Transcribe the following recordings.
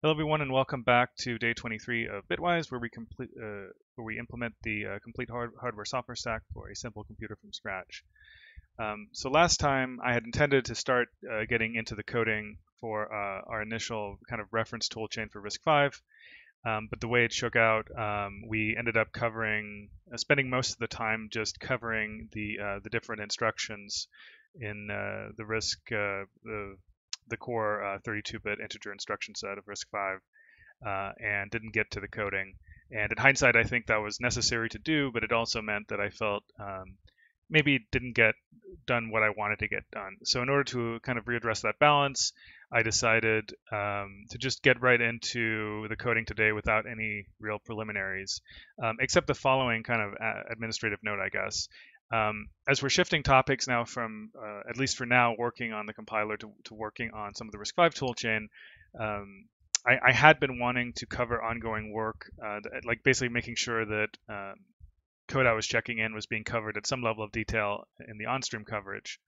Hello everyone and welcome back to day 23 of Bitwise where we complete uh, where we implement the uh, complete hard hardware software stack for a simple computer from scratch. Um, so last time I had intended to start uh, getting into the coding for uh, our initial kind of reference toolchain for RISC-V, um, but the way it shook out, um, we ended up covering, uh, spending most of the time just covering the uh, the different instructions in the RISC the the core 32-bit uh, integer instruction set of RISC-V uh, and didn't get to the coding. And in hindsight, I think that was necessary to do, but it also meant that I felt um, maybe didn't get done what I wanted to get done. So in order to kind of readdress that balance, I decided um, to just get right into the coding today without any real preliminaries, um, except the following kind of uh, administrative note, I guess. Um, as we're shifting topics now from, uh, at least for now, working on the compiler to, to working on some of the RISC-V toolchain, um, I, I, had been wanting to cover ongoing work, uh, like basically making sure that um, code I was checking in was being covered at some level of detail in the on-stream coverage.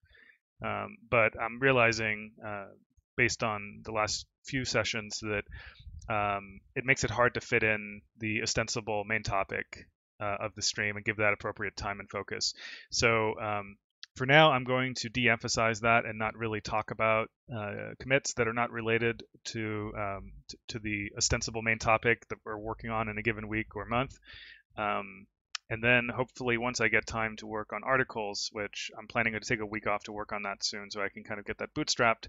Um, but I'm realizing, uh, based on the last few sessions, that um, it makes it hard to fit in the ostensible main topic uh, of the stream and give that appropriate time and focus. So um, for now, I'm going to de-emphasize that and not really talk about uh, commits that are not related to, um, to the ostensible main topic that we're working on in a given week or month. Um, and then hopefully once I get time to work on articles, which I'm planning to take a week off to work on that soon, so I can kind of get that bootstrapped.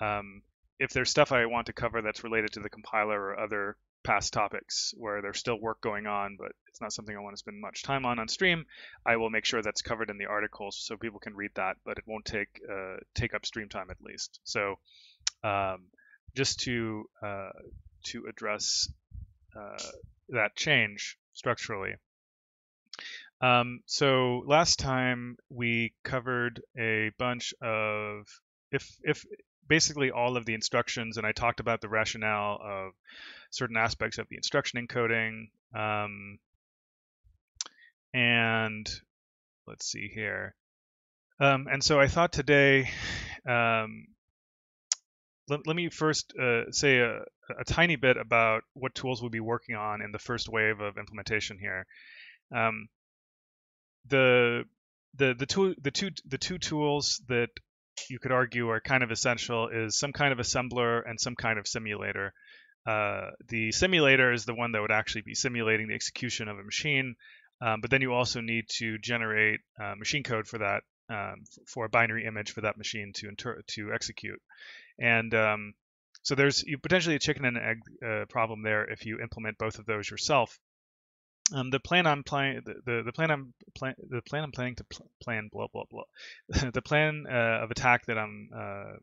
Um, if there's stuff I want to cover that's related to the compiler or other past topics where there's still work going on, but it's not something I want to spend much time on on stream, I will make sure that's covered in the articles so people can read that, but it won't take uh, take up stream time at least. So um, just to uh, to address uh, that change structurally. Um, so last time we covered a bunch of if if basically all of the instructions, and I talked about the rationale of certain aspects of the instruction encoding. Um, and let's see here. Um, and so I thought today, um, let, let, me first uh, say a, a, tiny bit about what tools we'll be working on in the first wave of implementation here. Um, the the the two the two the two tools that you could argue are kind of essential is some kind of assembler and some kind of simulator. Uh, the simulator is the one that would actually be simulating the execution of a machine, um, but then you also need to generate uh, machine code for that, um, for a binary image for that machine to inter- to execute. And um, so there's you potentially a chicken and egg uh, problem there if you implement both of those yourself. Um, the plan I'm planning, the, the, the, plan I'm plan, the plan I'm planning to pl- plan, blah blah blah. the plan uh, of attack that I'm uh,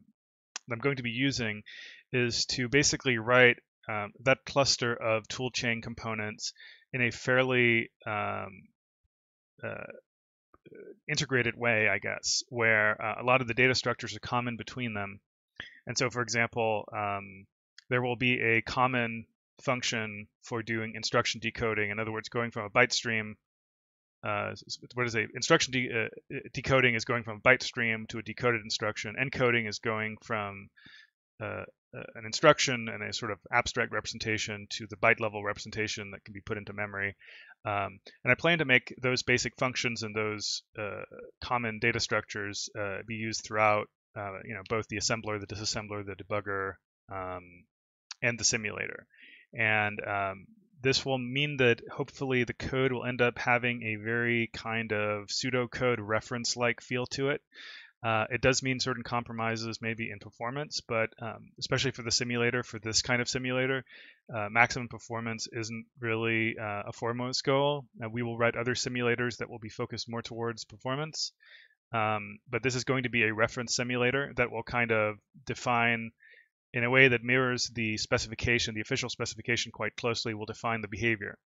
that I'm going to be using is to basically write um, that cluster of toolchain components in a fairly um, uh, integrated way, I guess, where uh, a lot of the data structures are common between them. And so, for example, um, there will be a common function for doing instruction decoding. In other words, going from a byte stream. Uh, what is a instruction de- uh, decoding is going from a byte stream to a decoded instruction. Encoding is going from uh, uh, an instruction and a sort of abstract representation to the byte level representation that can be put into memory. Um, and I plan to make those basic functions and those uh, common data structures uh, be used throughout, uh, you know, both the assembler, the disassembler, the debugger, um, and the simulator. And um, this will mean that hopefully the code will end up having a very kind of pseudocode reference like feel to it. Uh, it does mean certain compromises maybe in performance, but um, especially for the simulator, for this kind of simulator, uh, maximum performance isn't really uh, a foremost goal. we will write other simulators that will be focused more towards performance. Um, but this is going to be a reference simulator that will kind of define in a way that mirrors the specification, the official specification quite closely, will define the behavior.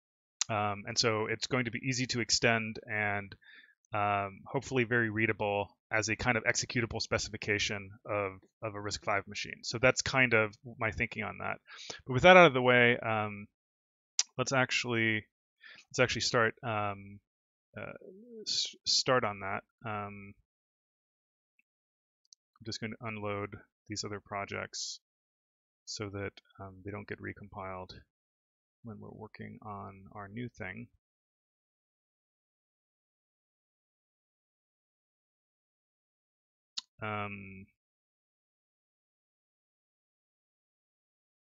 Um, and so it's going to be easy to extend and um, hopefully very readable as a kind of executable specification of, of a RISC-V machine. So that's kind of my thinking on that. But with that out of the way, um, let's actually let's actually start um, uh, start on that. Um, I'm just going to unload these other projects. So that um, they don't get recompiled when we're working on our new thing. Um,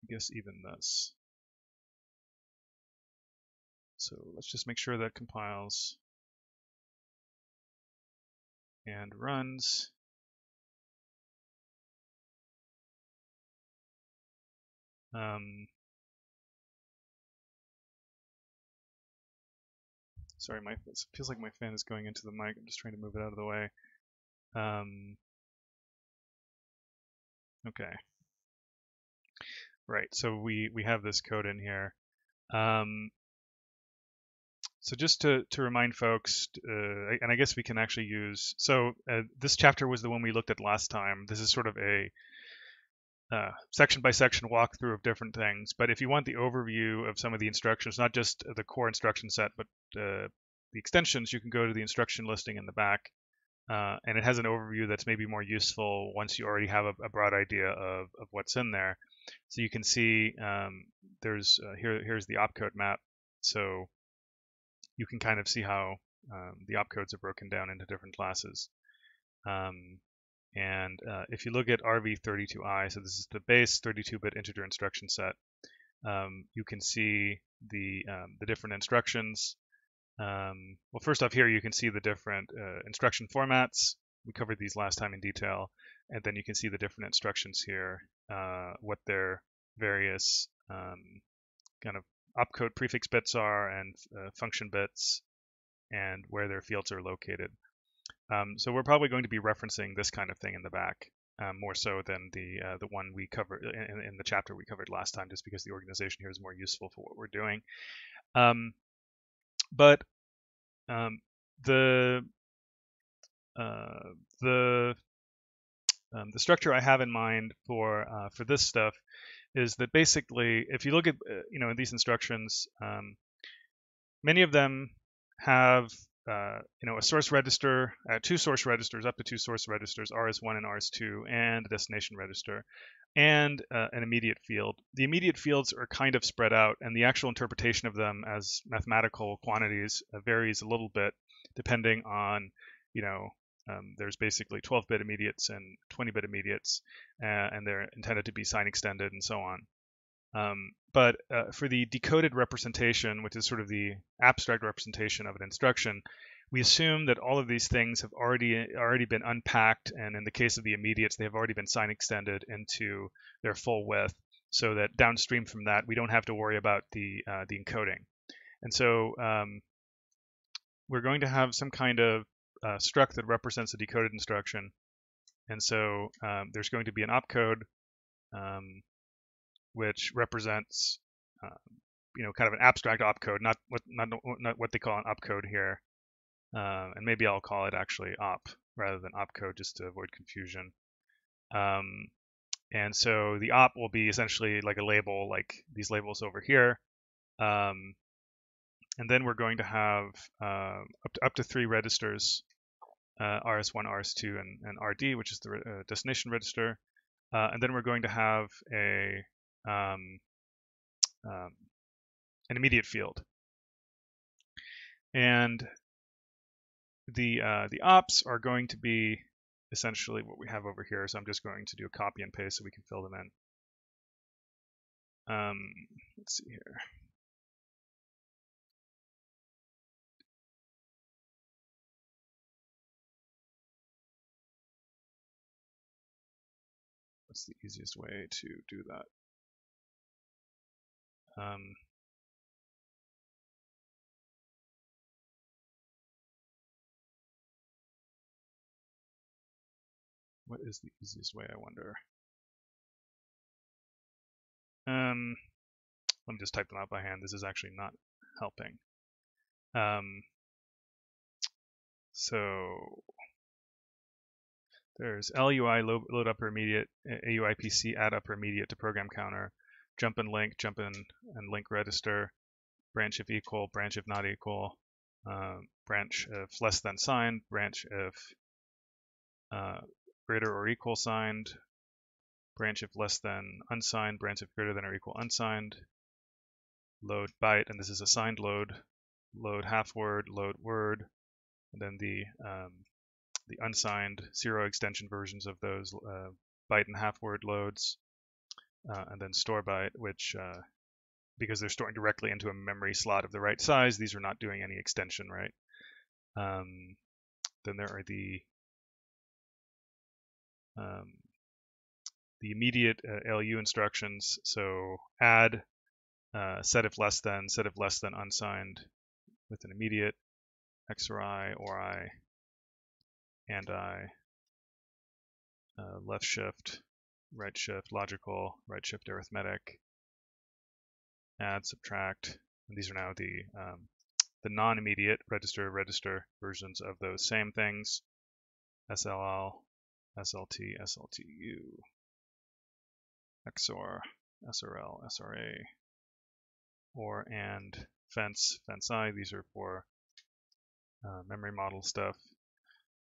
I guess even this. So let's just make sure that compiles and runs. Um, sorry, my it feels like my fan is going into the mic. I'm just trying to move it out of the way. Um, okay. Right, so we, we have this code in here. Um, so just to, to remind folks, uh, and I guess we can actually use, so uh, this chapter was the one we looked at last time. This is sort of a uh, section by section walkthrough of different things. But if you want the overview of some of the instructions, not just the core instruction set, but uh, the extensions, you can go to the instruction listing in the back. Uh, and it has an overview that's maybe more useful once you already have a, a broad idea of, of what's in there. So you can see um, there's uh, here here's the opcode map. So you can kind of see how um, the opcodes are broken down into different classes. Um, and uh, if you look at RV32i, so this is the base 32-bit integer instruction set, um, you can see the um, the different instructions. Um, well, first off here, you can see the different uh, instruction formats. We covered these last time in detail. And then you can see the different instructions here, uh, what their various um, kind of opcode prefix bits are and uh, function bits and where their fields are located. Um, so we're probably going to be referencing this kind of thing in the back, um, more so than the uh, the one we covered in, in, the chapter we covered last time, just because the organization here is more useful for what we're doing. Um, but um, the uh, the um, the structure I have in mind for uh, for this stuff is that basically, if you look at uh, you know these instructions, um, many of them have uh, you know a source register, uh, two source registers, up to two source registers, RS1 and RS2, and a destination register, and uh, an immediate field. The immediate fields are kind of spread out, and the actual interpretation of them as mathematical quantities uh, varies a little bit depending on you know um, there's basically 12-bit immediates and 20-bit immediates, uh, and they're intended to be sign extended and so on. Um, but uh, for the decoded representation, which is sort of the abstract representation of an instruction, we assume that all of these things have already already been unpacked, and in the case of the immediates, they have already been sign extended into their full width, so that downstream from that, we don't have to worry about the uh, the encoding. And so um, we're going to have some kind of uh, struct that represents a decoded instruction. And so um, there's going to be an opcode um, which represents, uh, you know, kind of an abstract opcode, not what not, not what they call an opcode here. Uh, and maybe I'll call it actually op rather than opcode just to avoid confusion. Um, and so the op will be essentially like a label, like these labels over here. Um, and then we're going to have uh, up, to, up to three registers, uh, RS1, RS2, and, and, RD, which is the uh, destination register. Uh, and then we're going to have a um, um, an immediate field. And the uh, the ops are going to be essentially what we have over here. So I'm just going to do a copy and paste so we can fill them in. Um, let's see here. What's the easiest way to do that? Um, what is the easiest way, I wonder? Um, let me just type them out by hand. This is actually not helping. Um, so there's LUI load, load upper immediate, AUIPC add upper immediate to program counter, jump and link, jump and, and link register, branch if equal, branch if not equal, uh, branch if less than signed, branch if uh, greater or equal signed, branch if less than unsigned, branch if greater than or equal unsigned, load byte, and this is a signed load, load half word, load word, and then the um, the unsigned zero extension versions of those uh, byte and half word loads, uh, and then store byte, which uh, because they're storing directly into a memory slot of the right size, these are not doing any extension, right? Um, then there are the um, the immediate uh, LU instructions. So add, uh, set if less than, set if less than unsigned with an immediate x or i or i and i uh, left shift, right shift logical, right shift arithmetic, add, subtract, and these are now the um, the non-immediate register register versions of those same things. SLL, SLT, SLTU, XOR, SRL, SRA, or and fence, fence I. These are for uh, memory model stuff.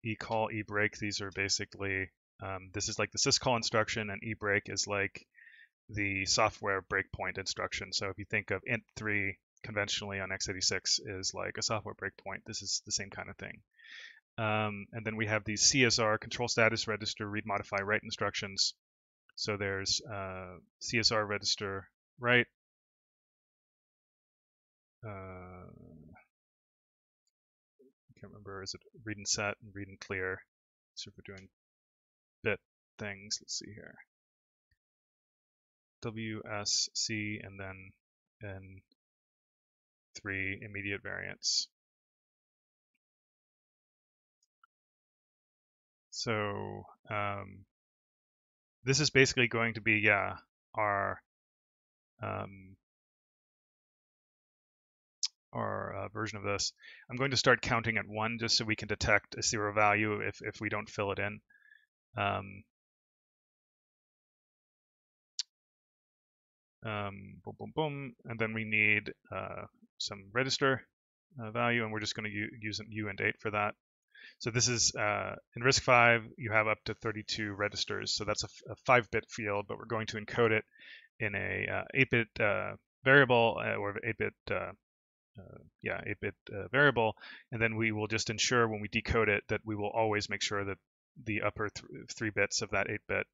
eCall, eBreak, these are basically, um, this is like the syscall instruction, and eBreak is like the software breakpoint instruction. So if you think of int3 conventionally on x86 is like a software breakpoint, this is the same kind of thing. Um, and then we have these CSR, control status register, read, modify, write instructions. So there's uh, CSR register write. Uh, I can't remember, is it read and set and read and clear? So if we're doing things, let's see here. WSC and then N three immediate variants. So um, this is basically going to be, yeah, our um, our uh, version of this. I'm going to start counting at one just so we can detect a zero value if, if we don't fill it in. Um, um, boom, boom, boom, and then we need uh, some register uh, value, and we're just going to use an U uint8 for that. So this is, uh, in RISC-V, you have up to 32 registers, so that's a, 5-bit field, but we're going to encode it in a 8-bit uh, uh, variable, uh, or 8-bit, yeah, 8-bit variable, and then we will just ensure when we decode it that we will always make sure that the upper th three bits of that 8-bit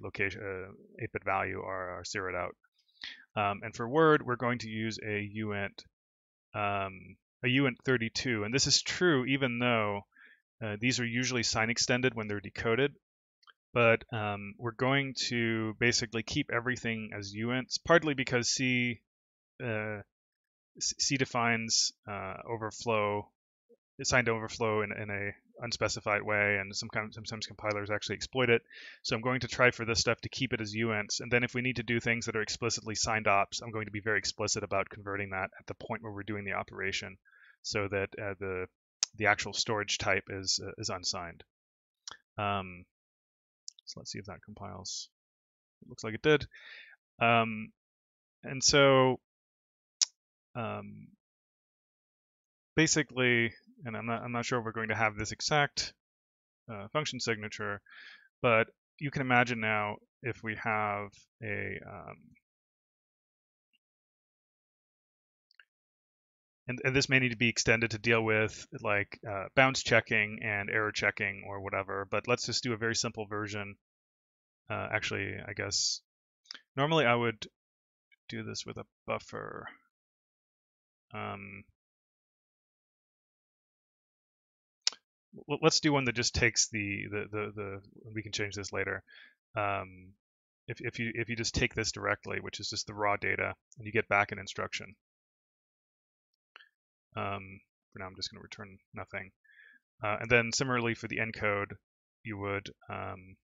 location, 8-bit value are, are zeroed out. Um, and for word, we're going to use a uint, um, a uint 32. And this is true even though uh, these are usually sign extended when they're decoded. But um, we're going to basically keep everything as uints, partly because C, uh, C defines uh, overflow, assigned overflow in, in a unspecified way, and sometimes, sometimes compilers actually exploit it. So I'm going to try for this stuff to keep it as uints, and then if we need to do things that are explicitly signed ops, I'm going to be very explicit about converting that at the point where we're doing the operation, so that uh, the the actual storage type is uh, is unsigned. Um, so let's see if that compiles. It looks like it did. Um, and so um, basically and I'm not, I'm not sure if we're going to have this exact uh, function signature, but you can imagine now if we have a um, and, and, this may need to be extended to deal with like uh, bounds checking and error checking or whatever, but let's just do a very simple version. Uh, actually, I guess normally I would do this with a buffer. Um, let's do one that just takes the the the, the we can change this later. Um, if if you if you just take this directly, which is just the raw data, and you get back an instruction. Um, for now, I'm just going to return nothing. Uh, and then similarly for the encode, you would um,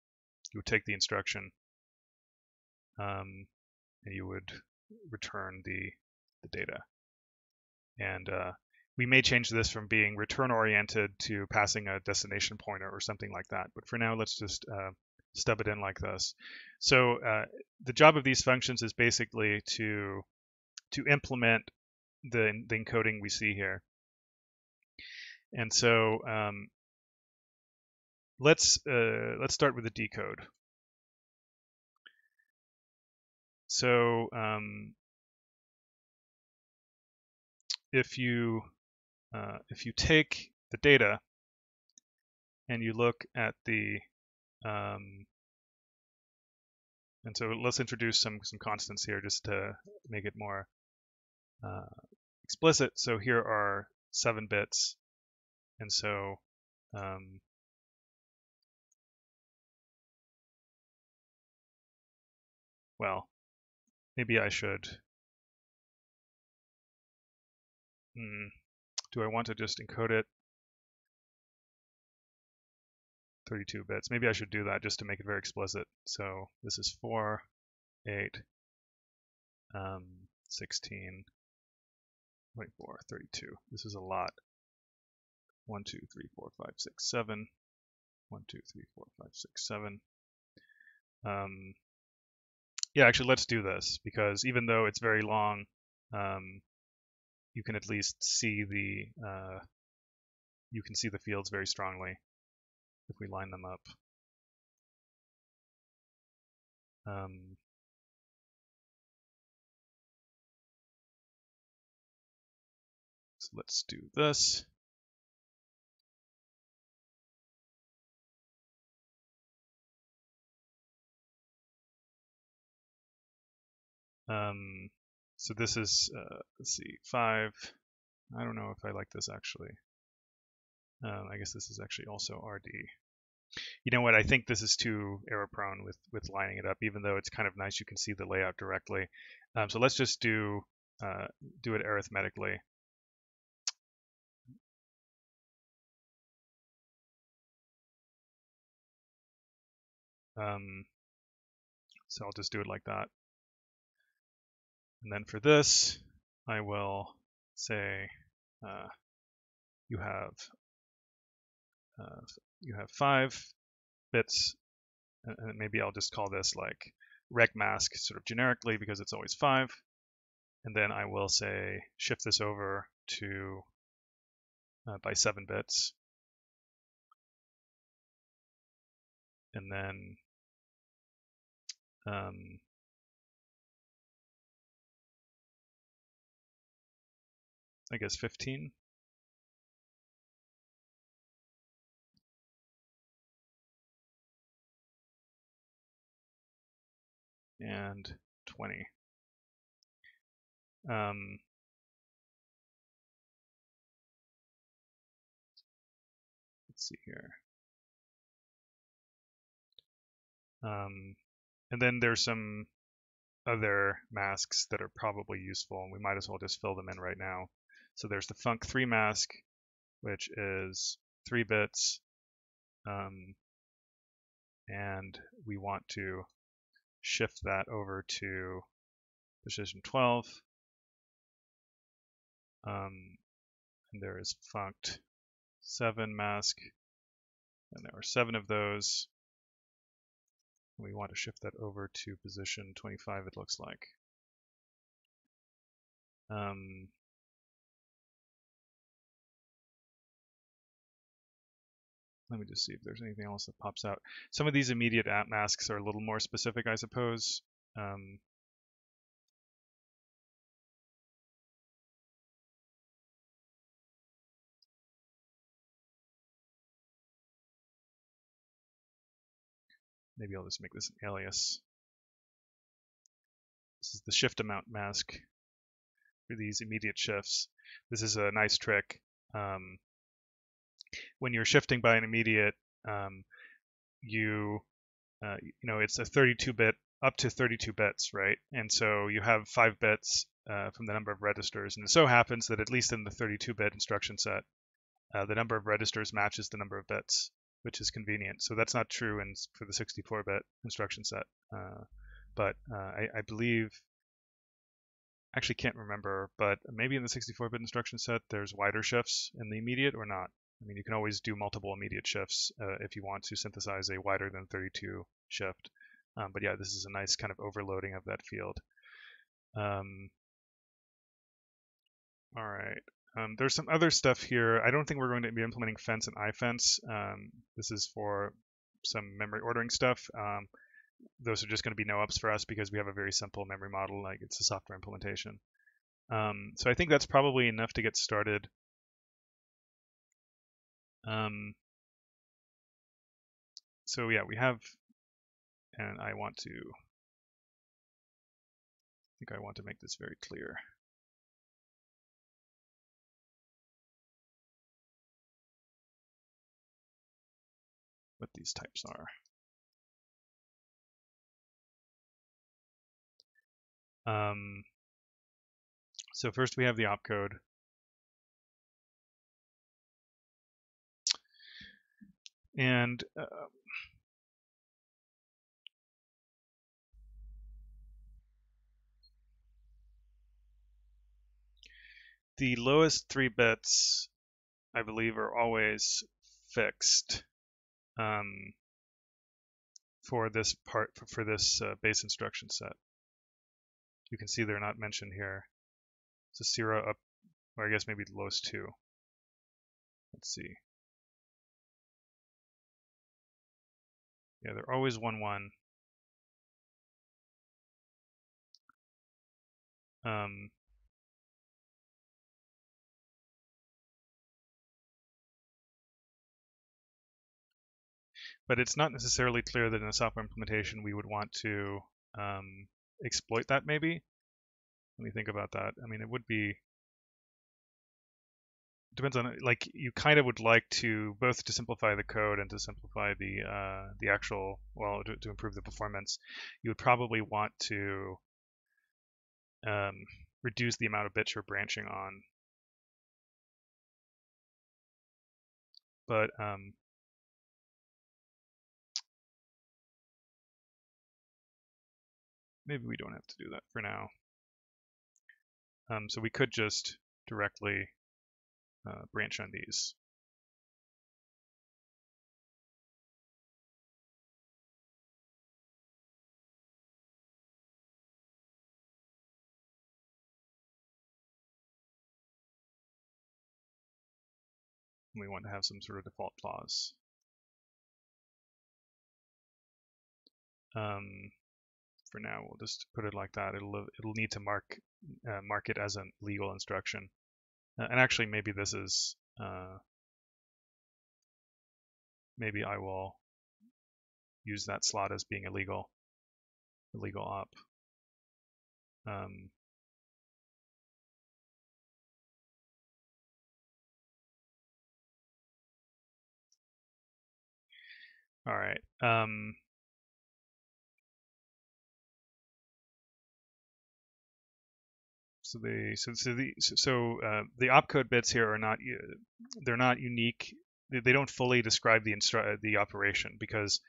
you would take the instruction um, and you would return the the data. And uh, we may change this from being return oriented to passing a destination pointer or something like that. But for now, let's just uh, stub it in like this. So uh, the job of these functions is basically to to implement the, the encoding we see here. And so um, let's uh, let's start with the decode. so um, if you uh, if you take the data and you look at the um, and so let's introduce some some constants here just to make it more uh, explicit. So here are seven bits, and so um, well, maybe I should. Hmm, do I want to just encode it 32 bits. Maybe I should do that just to make it very explicit. So this is 4, 8, um, 16, 24, 32. This is a lot. 1, 2, 3, 4, 5, 6, 7. 1, 2, 3, 4, 5, 6, 7. Um, yeah, actually, let's do this because even though it's very long, um, you can at least see the uh, you can see the fields very strongly if we line them up. Um, so let's do this. Um, so this is, uh, let's see, five. I don't know if I like this actually. Um, I guess this is actually also RD. You know what? I think this is too error prone with with lining it up, even though it's kind of nice you can see the layout directly. Um, so let's just do uh, do it arithmetically. Um, so I'll just do it like that. And then for this, I will say uh, you have uh, you have five bits, and maybe I'll just call this like reg mask sort of generically because it's always five. And then I will say shift this over to uh, by seven bits. And then um, I guess 15. and 20. Um, let's see here. Um, and then there's some other masks that are probably useful, and we might as well just fill them in right now. So there's the func3 mask, which is three bits, um, and we want to shift that over to position 12. Um, and there is funct 7 mask, and there are seven of those. We want to shift that over to position 25, it looks like. Um, Let me just see if there's anything else that pops out. Some of these immediate app masks are a little more specific, I suppose. Um, maybe I'll just make this an alias. This is the shift amount mask for these immediate shifts. This is a nice trick. Um, when you're shifting by an immediate, um, you uh, you know it's a 32-bit up to 32 bits, right? And so you have five bits uh, from the number of registers, and it so happens that at least in the 32-bit instruction set, uh, the number of registers matches the number of bits, which is convenient. So that's not true in for the 64-bit instruction set, uh, but uh, I, I believe actually can't remember, but maybe in the 64-bit instruction set there's wider shifts in the immediate or not. I mean, you can always do multiple immediate shifts uh, if you want to synthesize a wider than 32 shift. Um, but yeah, this is a nice kind of overloading of that field. Um, all right. Um, there's some other stuff here. I don't think we're going to be implementing fence and ifence. Um, this is for some memory ordering stuff. Um, those are just going to be no-ops for us because we have a very simple memory model, like it's a software implementation. Um, so I think that's probably enough to get started. Um, so yeah, we have, and I want to, I think I want to make this very clear. what these types are. Um, so first we have the opcode. And uh, the lowest three bits, I believe, are always fixed um, for this part for this uh, base instruction set. You can see they're not mentioned here. So zero up, or I guess maybe the lowest two. Let's see. Yeah, they're always one one. Um, but it's not necessarily clear that in a software implementation we would want to um, exploit that maybe. Let me think about that. I mean, it would be depends on like you kind of would like to both to simplify the code and to simplify the uh, the actual well to, to, improve the performance. You would probably want to um, reduce the amount of bits you're branching on. But um, maybe we don't have to do that for now. Um, so we could just directly uh, branch on these. we want to have some sort of default clause. Um, for now. We'll just put it like that. It'll it'll need to mark uh, mark it as a legal instruction. Uh, and actually, maybe this is uh, maybe I will use that slot as being illegal, illegal op. Um, all right. Um, So the so so the so uh, the opcode bits here are not they're not unique. They don't fully describe the instru- uh, the operation because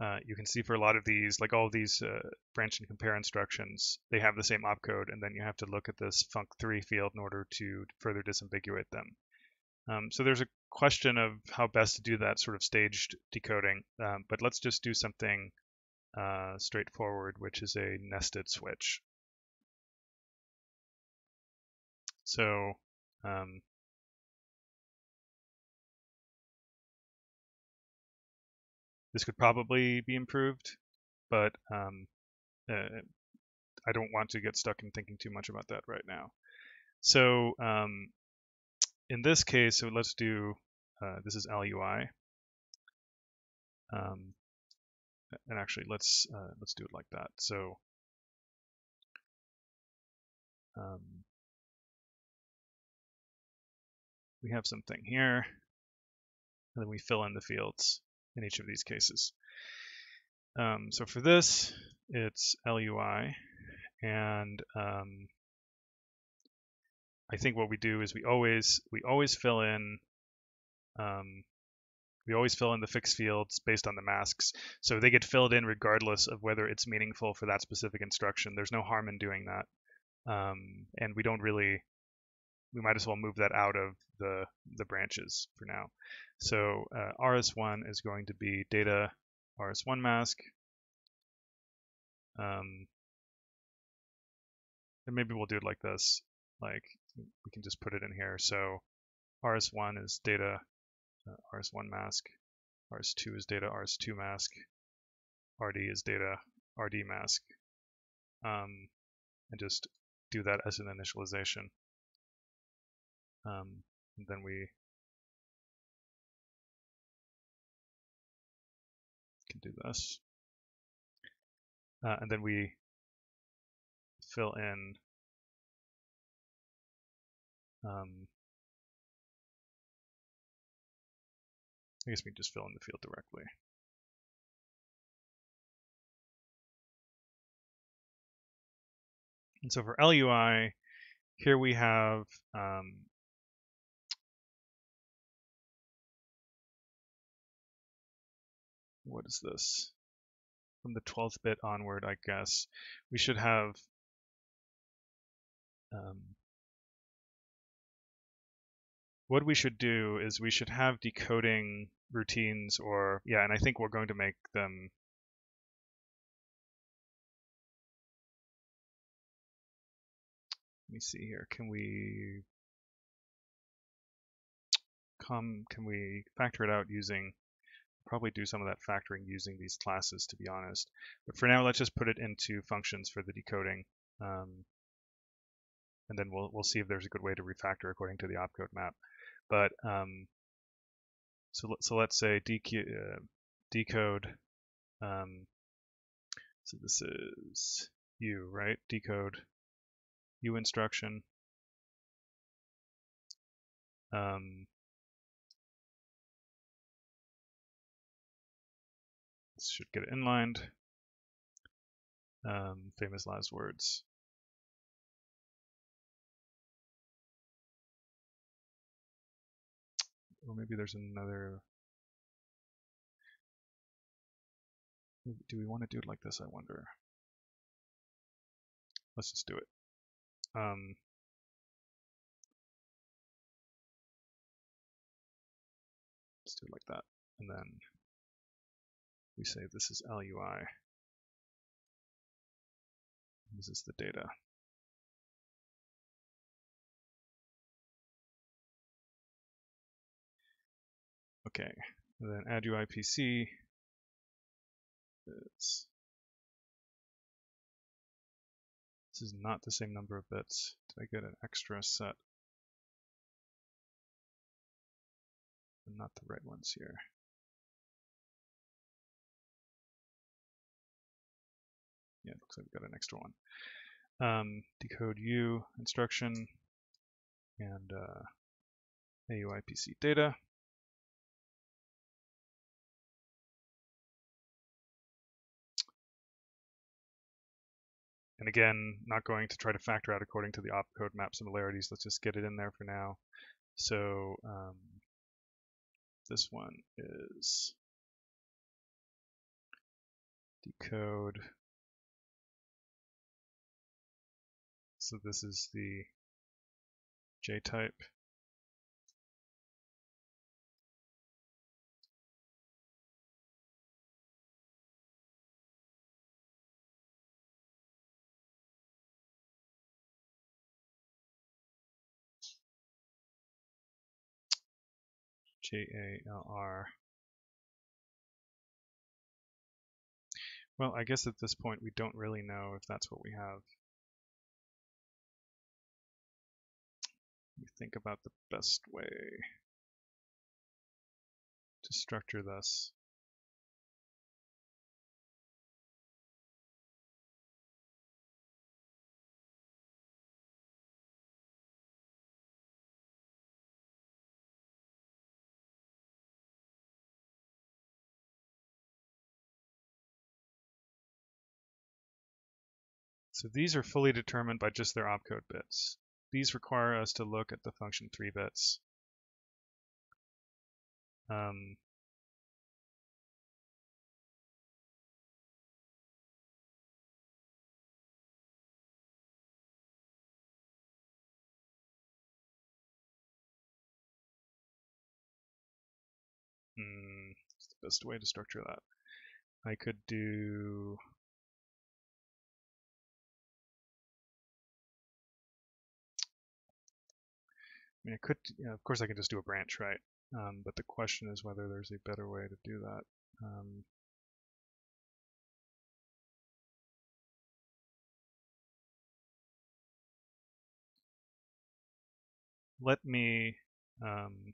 uh, you can see for a lot of these, like all of these uh, branch and compare instructions, they have the same opcode, and then you have to look at this func3 field in order to further disambiguate them. Um, so there's a question of how best to do that sort of staged decoding, um, but let's just do something uh, straightforward, which is a nested switch. So um, this could probably be improved, but um, uh, I don't want to get stuck in thinking too much about that right now. So um, in this case, so let's do, uh, this is LUI. Um, and actually, let's uh, let's do it like that. So um, we have something here, and then we fill in the fields in each of these cases. Um, so for this, it's LUI, and um, I think what we do is we always we always fill in um, we always fill in the fixed fields based on the masks, so they get filled in regardless of whether it's meaningful for that specific instruction. There's no harm in doing that, um, and we don't really we might as well move that out of the, the branches for now. So uh, RS1 is going to be data RS1 mask. Um, and maybe we'll do it like this. Like we can just put it in here. So RS1 is data uh, RS1 mask. RS2 is data RS2 mask. rd is data rd mask um, and just do that as an initialization. Um, and then we can do this. Uh, and then we fill in um, I guess we can just fill in the field directly. And so for LUI, here we have um, what is this? From the 12th bit onward, I guess, we should have um, what we should do is we should have decoding routines or, yeah, and I think we're going to make them let me see here. Can we come, can we factor it out using, probably do some of that factoring using these classes to be honest. But for now, let's just put it into functions for the decoding. Um, and then we'll, we'll see if there's a good way to refactor according to the opcode map. But um, so so let's say uh, decode. Um, so this is U, right? Decode U instruction. Um, should get inlined. Um, famous last words. Or maybe there's another. Do we want to do it like this? I wonder. Let's just do it. Um, let's do it like that. And then we say this is LUI. This is the data. Okay, and then add UIPC is this is not the same number of bits. Did I get an extra set? Not the right ones here. Looks like we got an extra one. Um, decode U instruction and uh, AUIPC data. And again, not going to try to factor out according to the opcode map similarities. Let's just get it in there for now. So um, this one is decode. So this is the J-type. J-A-L-R. Well, I guess at this point we don't really know if that's what we have. We think about the best way to structure this. So these are fully determined by just their opcode bits. These require us to look at the function 3 bits. Um, hmm, the best way to structure that. I could do I mean, it could, you know, of course, I can just do a branch, right? Um, but the question is whether there's a better way to do that. Um, let me um,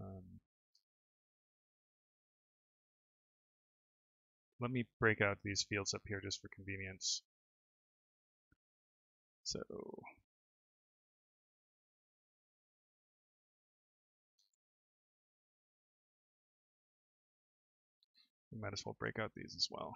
um let me break out these fields up here just for convenience. So might as well break out these as well.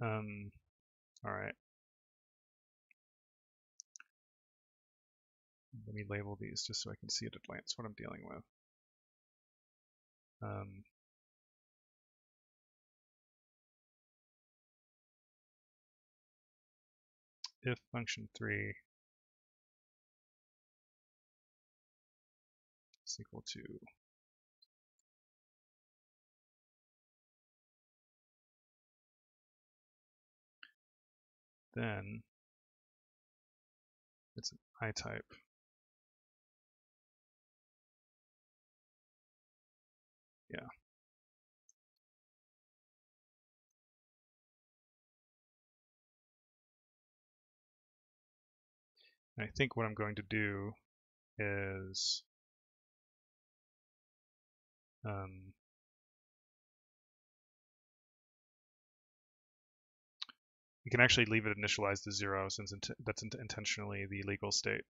Um, all right. Let me label these just so I can see at a glance what I'm dealing with. Um, if function 3 is equal to then it's an I type. I think what I'm going to do is um, you can actually leave it initialized to zero since that's int intentionally the legal state.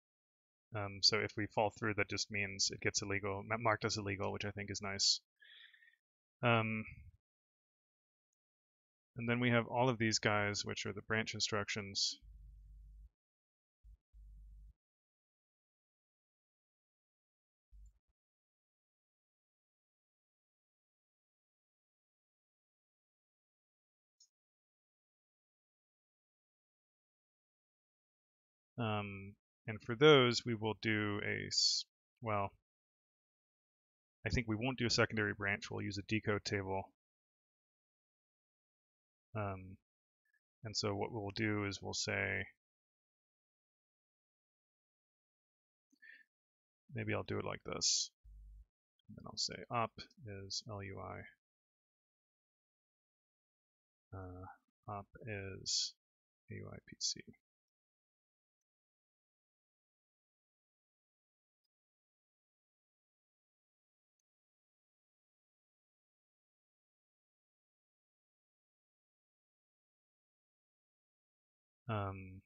Um, so if we fall through, that just means it gets illegal, marked as illegal, which I think is nice. Um, and then we have all of these guys, which are the branch instructions. Um, and for those, we will do a, well, I think we won't do a secondary branch. We'll use a decode table. Um, and so what we'll do is we'll say, maybe I'll do it like this. And then I'll say op is LUI. Uh, is AUIPC. Um,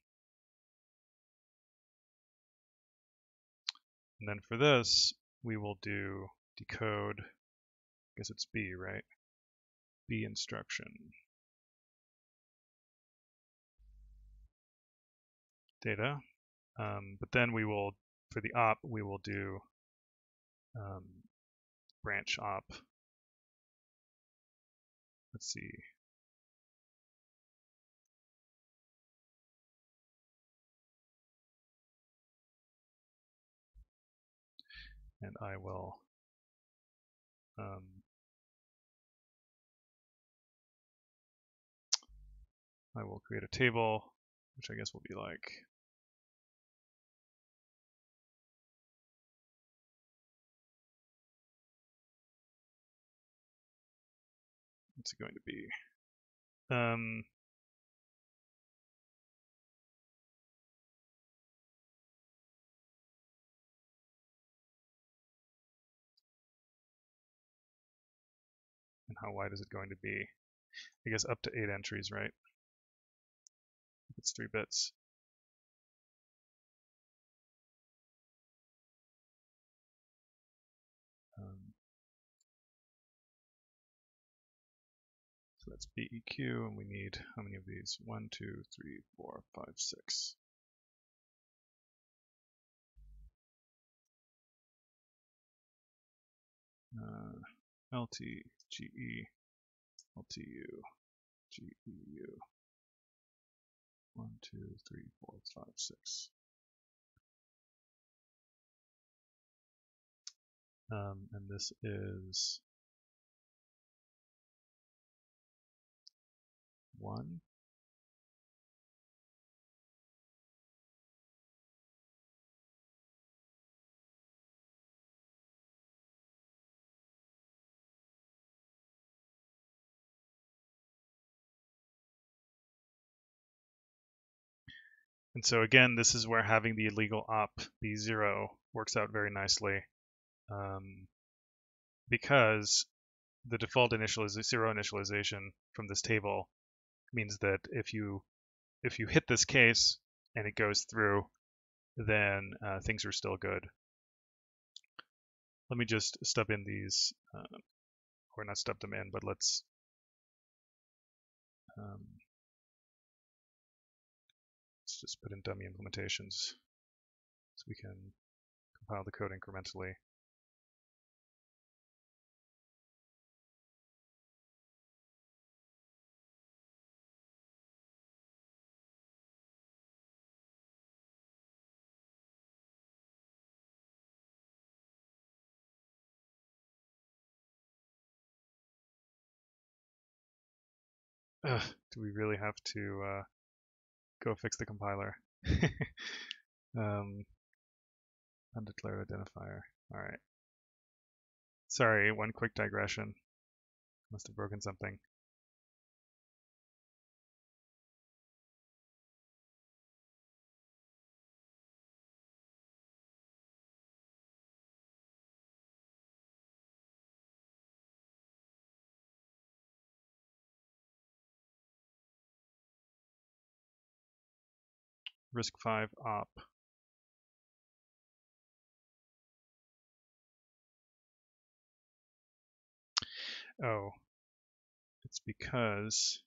and then for this, we will do decode, I guess it's B, right? B instruction. Data. Um, but then we will, for the op, we will do um, branch op. Let's see, and I will um, I will create a table, which I guess will be like what's it going to be? Um, how wide is it going to be? I guess up to eight entries, right? It's three bits. Um, so that's BEQ, and we need how many of these? One, two, three, four, five, six. Uh, LT, GE, LTU, GEU. One, two, three, four, five, six. Um, and this is one, And so again, this is where having the illegal op be zero works out very nicely um, because the default initialization, zero initialization from this table means that if you if you hit this case and it goes through, then uh, things are still good. Let me just stub in these, uh, or not stub them in, but let's um, let's just put in dummy implementations so we can compile the code incrementally. Ugh, do we really have to uh, go fix the compiler? um, undeclared identifier. All right. Sorry, one quick digression. Must have broken something. RISC-V op. Oh, it's because,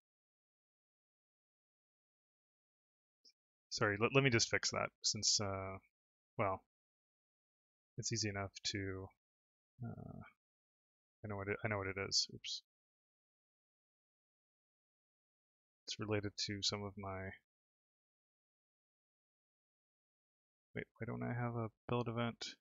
sorry, let, let me just fix that since, uh, well, it's easy enough to, uh, I know what it, I know what it is. Oops. It's related to some of my Wait, why don't I have a build event?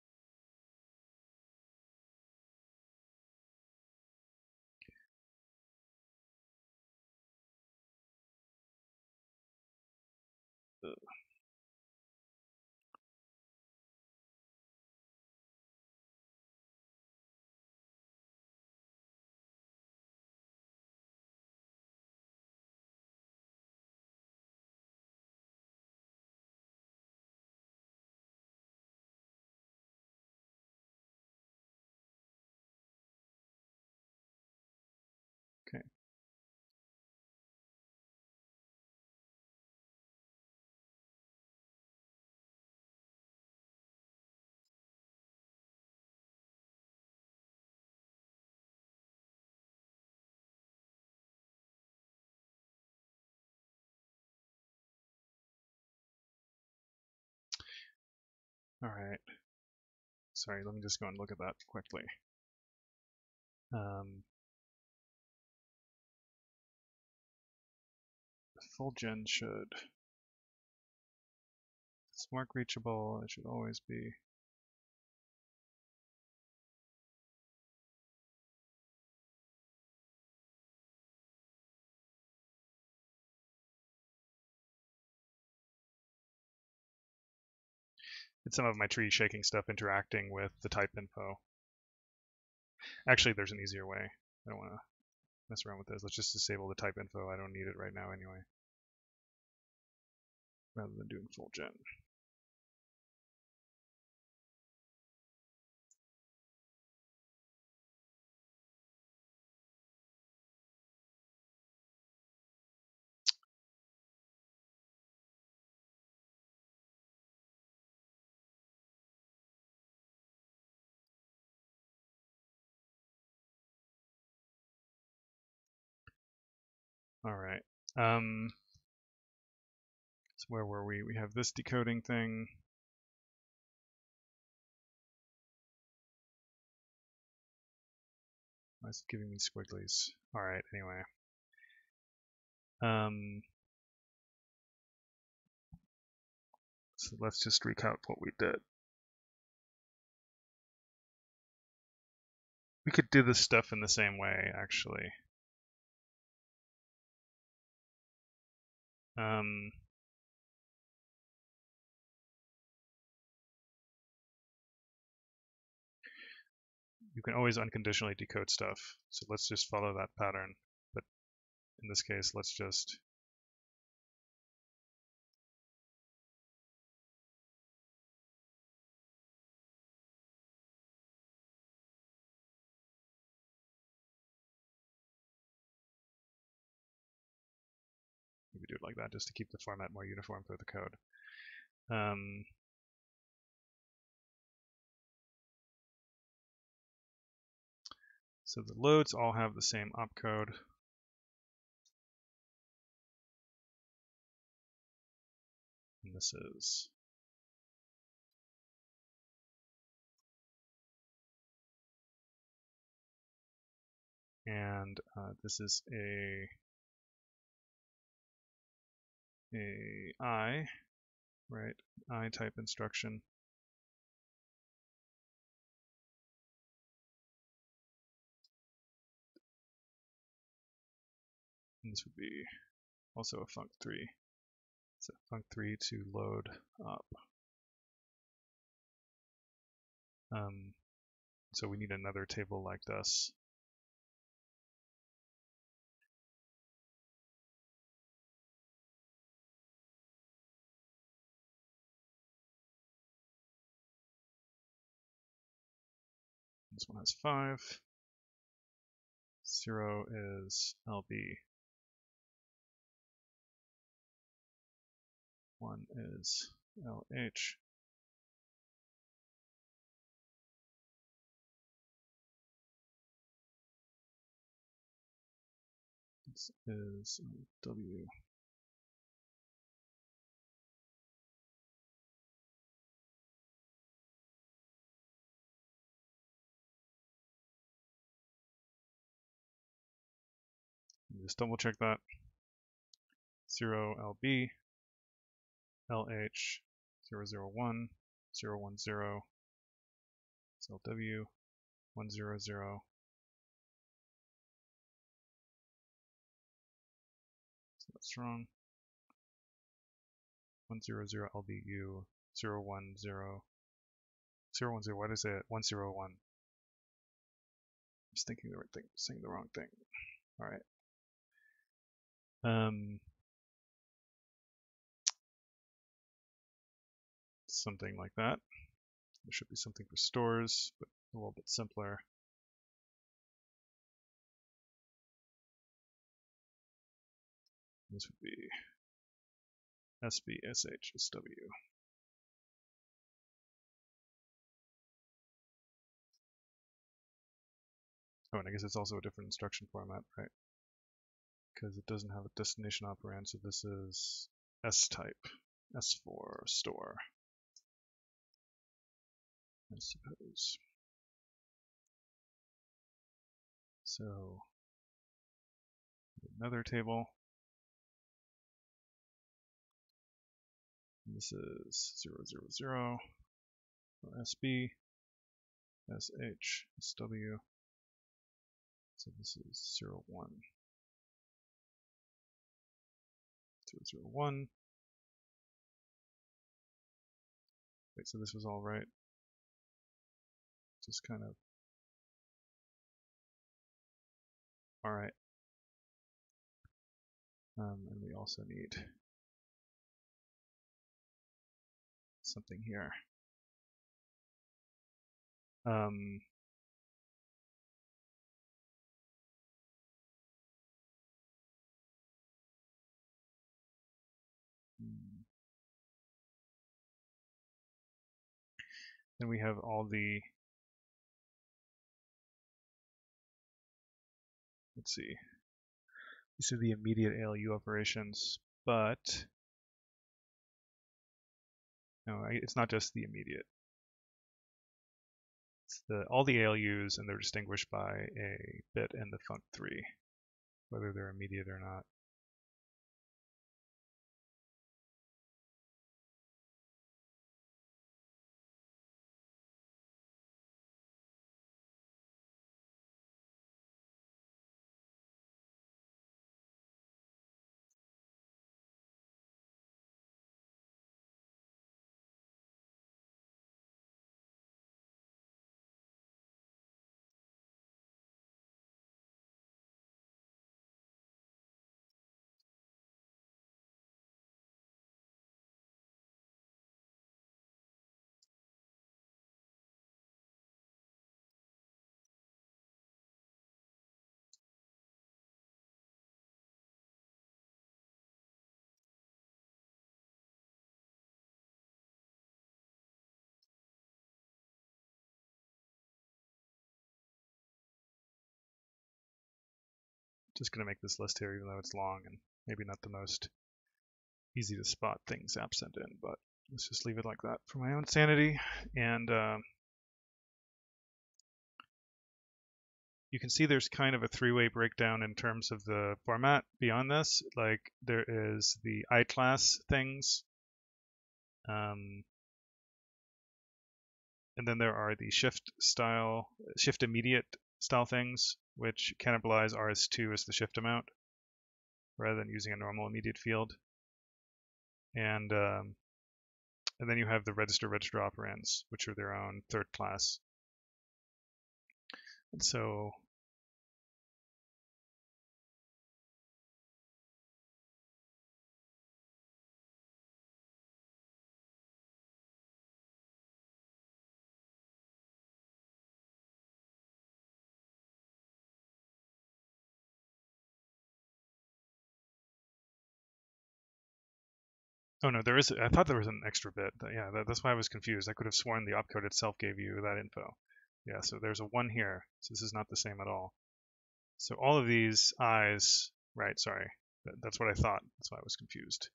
All right. Sorry, let me just go and look at that quickly. Um, fullgen should smart reachable. It should always be. It's some of my tree shaking stuff interacting with the type info. Actually, there's an easier way. I don't want to mess around with this. Let's just disable the type info. I don't need it right now anyway. Rather than doing fullgen. All right. Um, so where were we? We have this decoding thing. Why is it giving me squigglies? All right, anyway. Um, so let's just recap what we did. We could do this stuff in the same way, actually. Um, you can always unconditionally decode stuff. So let's just follow that pattern. But in this case, let's just maybe do it like that just to keep the format more uniform for the code. Um, so the loads all have the same opcode. And this is and uh, this is a a I, right? I type instruction. And this would be also a func3. So func3 to load up. Um, so we need another table like this. This one has 5. 0 is LB. 1 is LH. This is W. Just double check that. 0 LB, LH, 001, 010, SLW, 100. So that's wrong. 100 LBU, 010, 010, why did I say it? 101. I'm just thinking the right thing, saying the wrong thing. All right. Um, something like that. There should be something for stores, but a little bit simpler. This would be SBSHSW. Oh, and I guess it's also a different instruction format, right? Because it doesn't have a destination operand, so this is S type, S4 store, I suppose. So another table. This is 000 for SB, SH, SW. So this is 01. 001. Wait, so this was all right. Just kind of all right. Um, and we also need something here. Um, Then we have all the, let's see, these are the immediate ALU operations, but no, it's not just the immediate. It's the, all the ALUs and they're distinguished by a bit in the func3, whether they're immediate or not. Just going to make this list here, even though it's long and maybe not the most easy to spot things absent in, but let's just leave it like that for my own sanity. And um, you can see there's kind of a three-way breakdown in terms of the format beyond this. Like there is the I-class things, um, and then there are the shift style, shift immediate style things, which cannibalize RS2 as the shift amount, rather than using a normal immediate field. And um, and then you have the register register operands, which are their own third class. And so Oh no, there is. I thought there was an extra bit. Yeah, that, that's why I was confused. I could have sworn the opcode itself gave you that info. Yeah, so there's a one here. So this is not the same at all. So all of these eyes, right? Sorry, that, that's what I thought. That's why I was confused.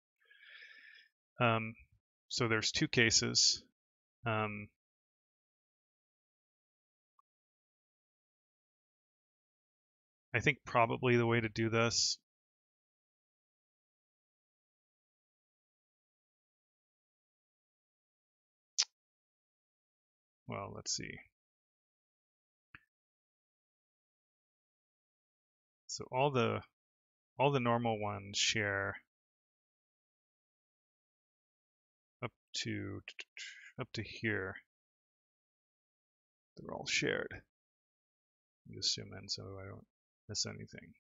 Um, so there's two cases. Um, I think probably the way to do this well, let's see. So all the all the normal ones share up to up to here. They're all shared. Let me just zoom in so I don't miss anything.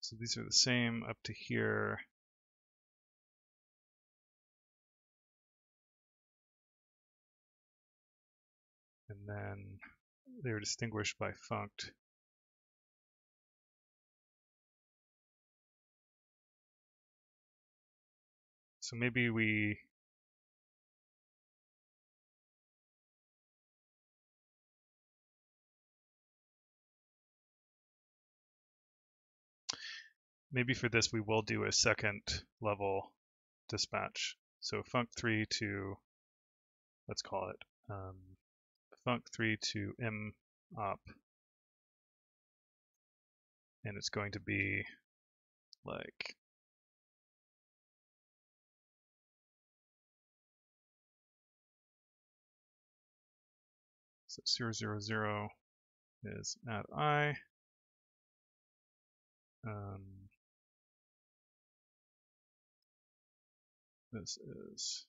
So these are the same up to here. And then they are distinguished by funct. So maybe we maybe for this we will do a second level dispatch. So funct3 to, let's call it um, funct3 to m op. And it's going to be like so 0, 0, 0 is at i. Um, this is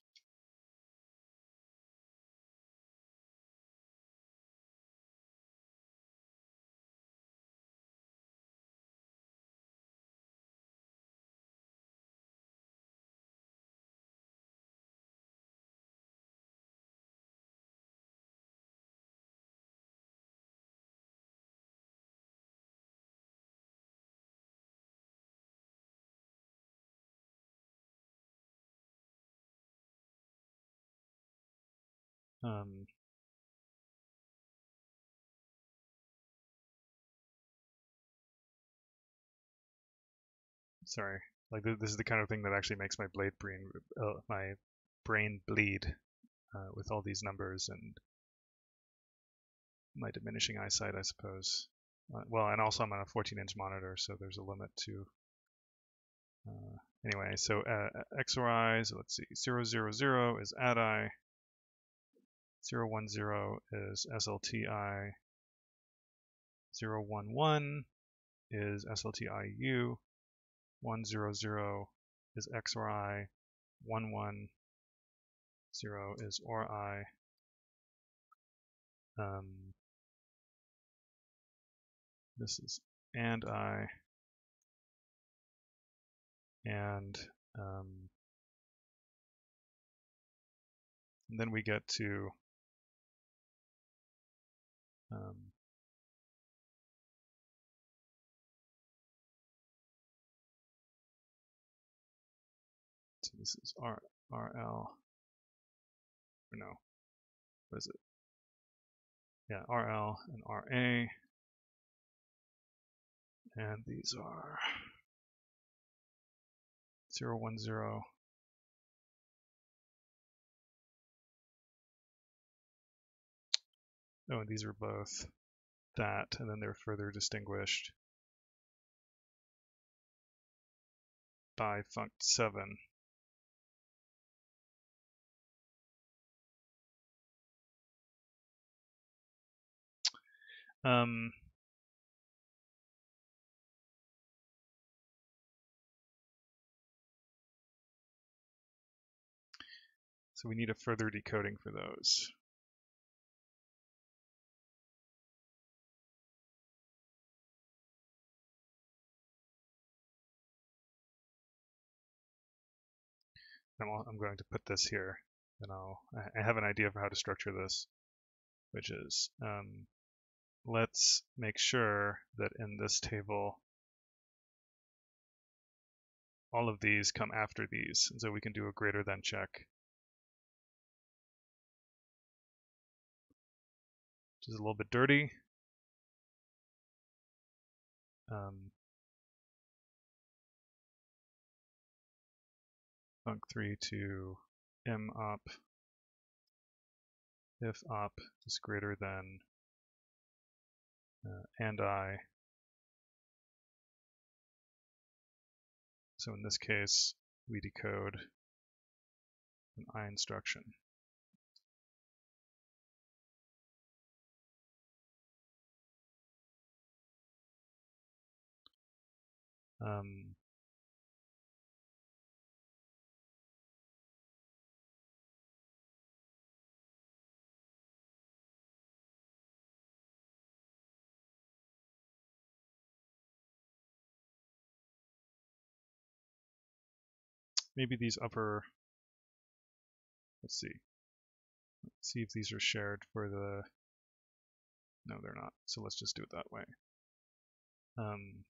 Um, sorry, like this is the kind of thing that actually makes my blade brain, uh, my brain bleed uh, with all these numbers and my diminishing eyesight, I suppose. Uh, well, and also I'm on a 14-inch monitor, so there's a limit to. Uh, anyway, so uh, XORI, so let's see, 000 is ADDI, 010 is SLTI, 011 is SLTIU, 100 is XORI, 110 is ORI. Um, this is ANDI, and, um, and then we get to um, so this is R, RL, or no, what is it? Yeah, RL and RA. And these are 0, Oh, and these are both that, and then they're further distinguished by funct 7. Um, so we need a further decoding for those. I'm, I'm going to put this here, and I'll I have an idea for how to structure this, which is um, let's make sure that in this table all of these come after these, and so we can do a greater than check. Which is a little bit dirty. Um, func3 to m up if op is greater than uh, ANDI. So in this case, we decode an I instruction. Um, maybe these upper, let's see, let's see if these are shared for the, no they're not, so let's just do it that way. Um,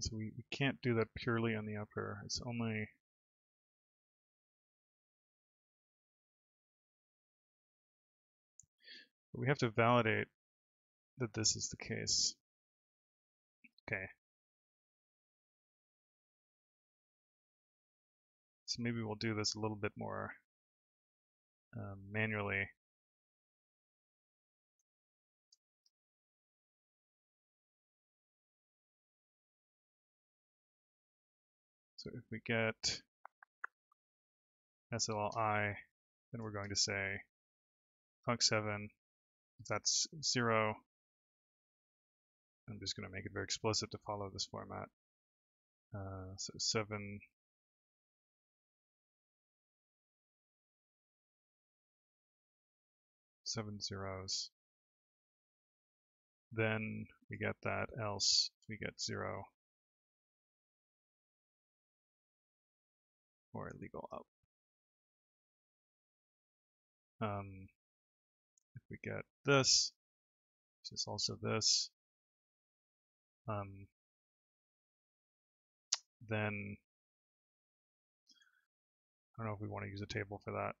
So we, we can't do that purely on the upper. It's only we have to validate that this is the case. Okay. So maybe we'll do this a little bit more um, manually. So if we get SLLI, then we're going to say func7, if that's 0, I'm just going to make it very explicit to follow this format. Uh, so 7 seven zeros. Then we get that, else we get zero. Or legal up. Um, if we get this, this is also this, um, then I don't know if we want to use a table for that.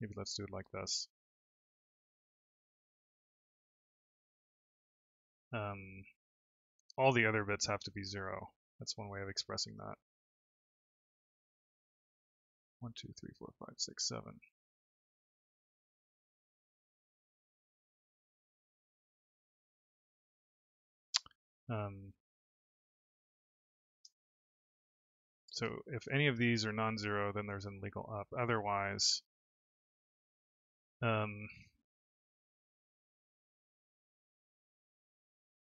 Maybe let's do it like this. Um, all the other bits have to be zero. That's one way of expressing that. One, two, three, four, five, six, seven. Um, so if any of these are non-zero, then there's an illegal up. Otherwise, um,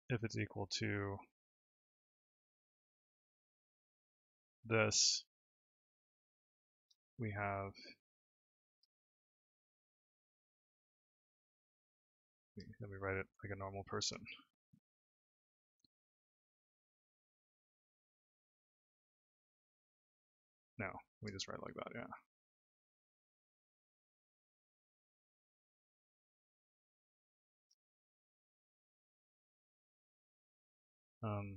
if it's equal to this, we have let me write it like a normal person. No, we just write like that, yeah. Um,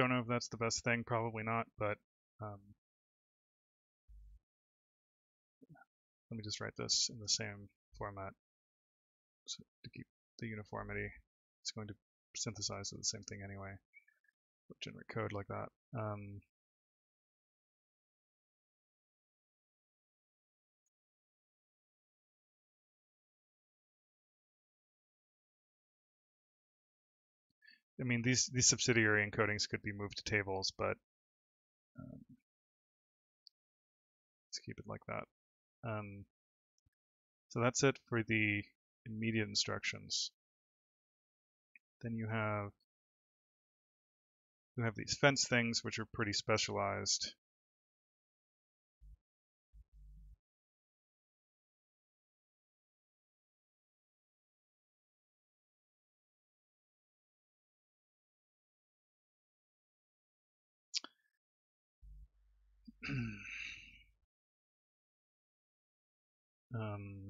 Don't know if that's the best thing, probably not, but um, let me just write this in the same format so to keep the uniformity. It's going to synthesize the same thing anyway, generate code like that. Um, I mean, these these subsidiary encodings could be moved to tables, but um, let's keep it like that. Um, so that's it for the immediate instructions. Then you have you have these fence things, which are pretty specialized. um,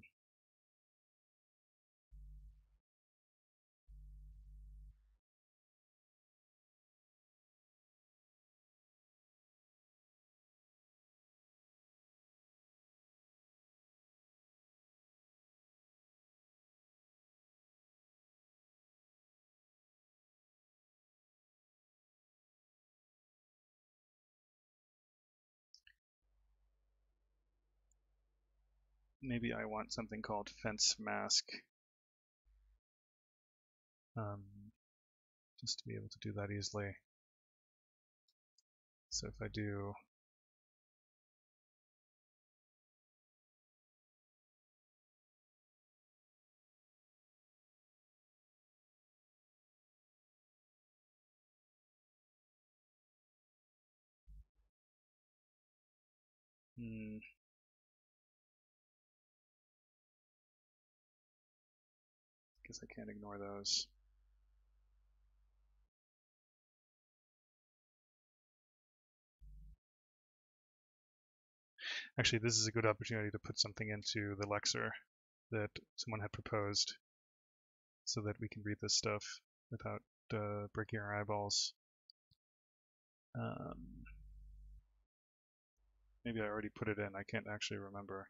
maybe I want something called fence mask. Um, just to be able to do that easily. So if I do hmm, I can't ignore those. Actually, this is a good opportunity to put something into the Lexer that someone had proposed so that we can read this stuff without uh, breaking our eyeballs. Um, maybe I already put it in. I can't actually remember.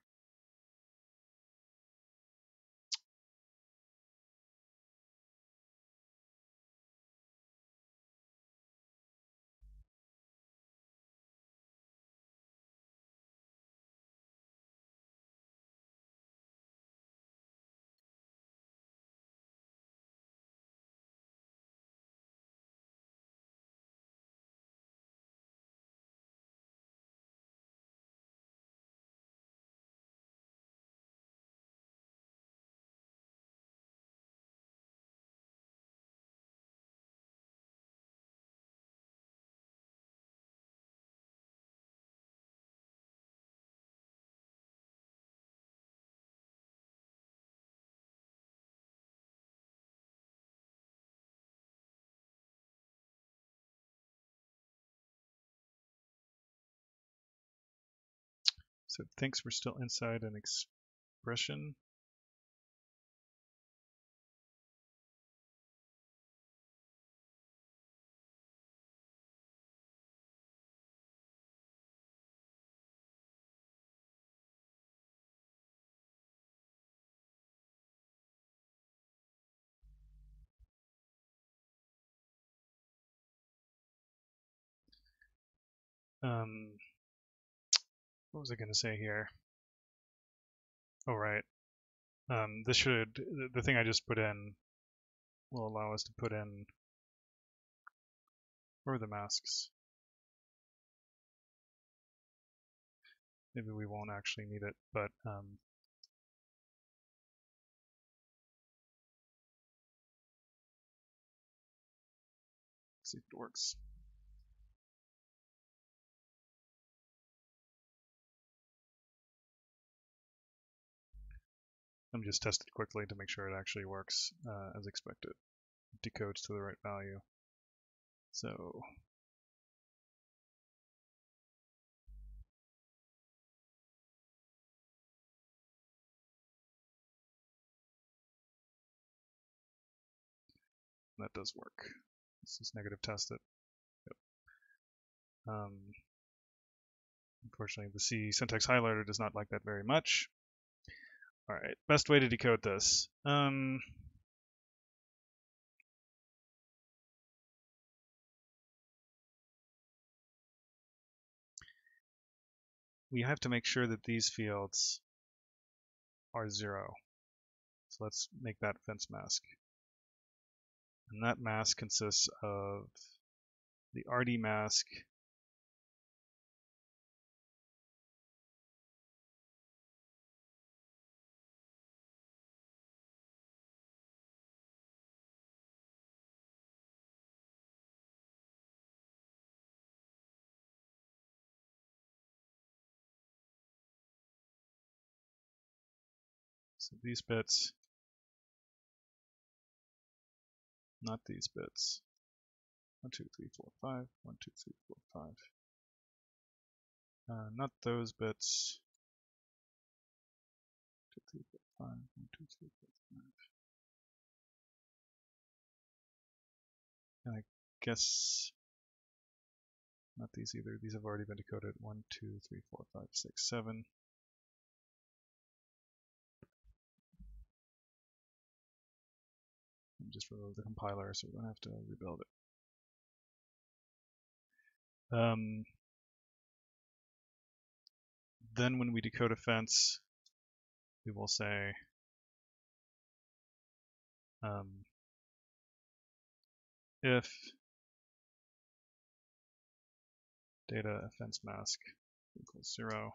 So it thinks we're still inside an expression. Um, what was I going to say here? Oh, right. Um, this should, the thing I just put in will allow us to put in where are the masks. Maybe we won't actually need it, but um, see if it works. Me just test it quickly to make sure it actually works uh, as expected. It decodes to the right value. So that does work. This is negative tested. Yep. Um, unfortunately, the C syntax highlighter does not like that very much. All right, best way to decode this. Um, we have to make sure that these fields are zero. So let's make that fence mask. And that mask consists of the RD mask These bits, not these bits. One, two, three, four, five. One, two, three, four, five. Uh, not those bits. Two, three, four, five. One, two, three, four, five. And I guess not these either. These have already been decoded. One, two, three, four, five, six, seven. Just remove the compiler so we don't have to rebuild it. Um, then when we decode a fence, we will say um, if data fence mask equals zero,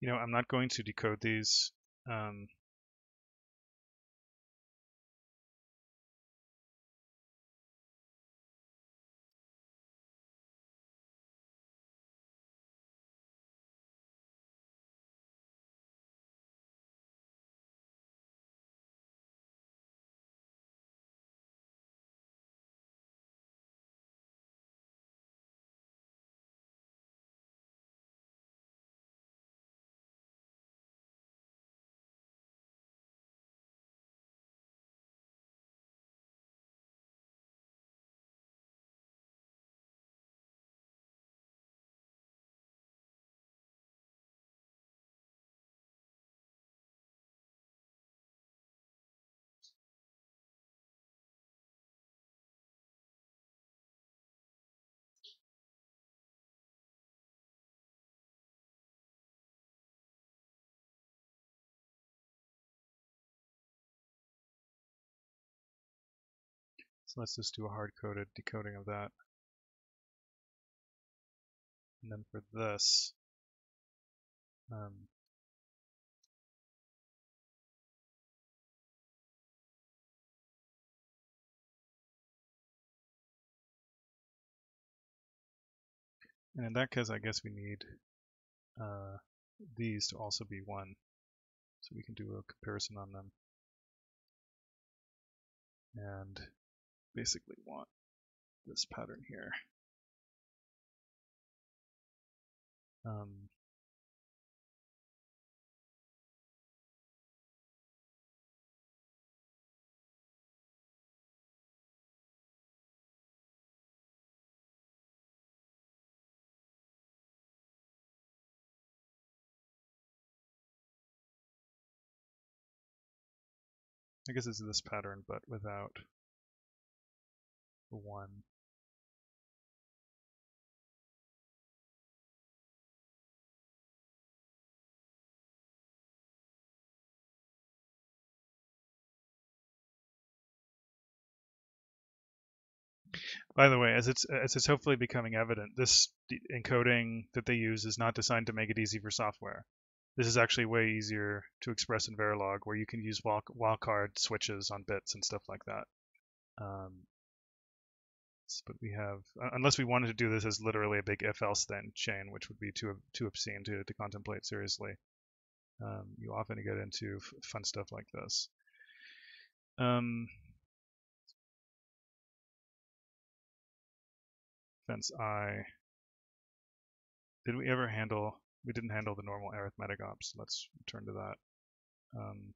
you know, I'm not going to decode these. Um, So let's just do a hard-coded decoding of that. And then for this, um, and in that case, I guess we need uh, these to also be 1, so we can do a comparison on them. And basically want this pattern here. Um, I guess it's this pattern, but without one. By the way, as it's as it's hopefully becoming evident, this encoding that they use is not designed to make it easy for software. This is actually way easier to express in Verilog, where you can use wildcard switches on bits and stuff like that. Um, but we have, unless we wanted to do this as literally a big if-else then chain, which would be too too obscene to, to contemplate seriously. Um, you often get into fun stuff like this. Um, fence I. Did we ever handle, we didn't handle the normal arithmetic ops. Let's return to that. Um,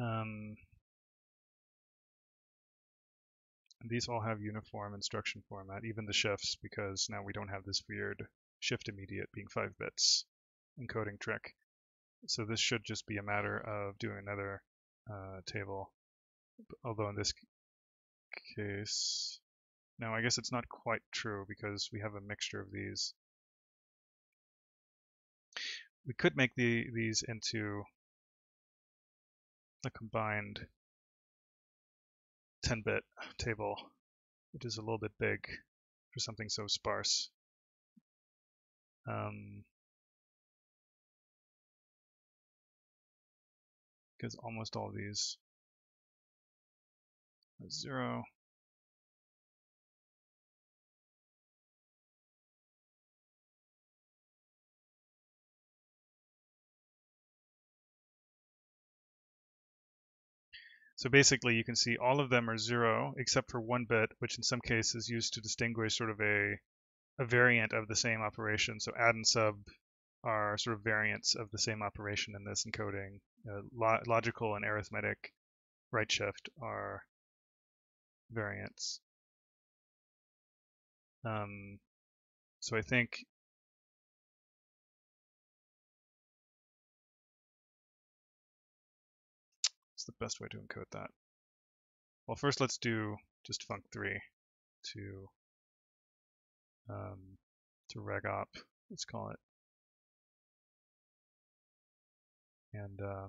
Um, these all have uniform instruction format, even the shifts, because now we don't have this weird shift immediate being 5 bits encoding trick. So this should just be a matter of doing another uh, table, although in this case, no, I guess it's not quite true because we have a mixture of these. We could make the these into a combined 10-bit table, which is a little bit big for something so sparse. Um, because almost all these are zero. So basically you can see all of them are zero except for one bit, which in some cases is used to distinguish sort of a, a variant of the same operation. So add and sub are sort of variants of the same operation in this encoding. Uh, lo logical and arithmetic right shift are variants. Um, so I think The best way to encode that? Well, first let's do just func3 to um, to regop, let's call it. And uh,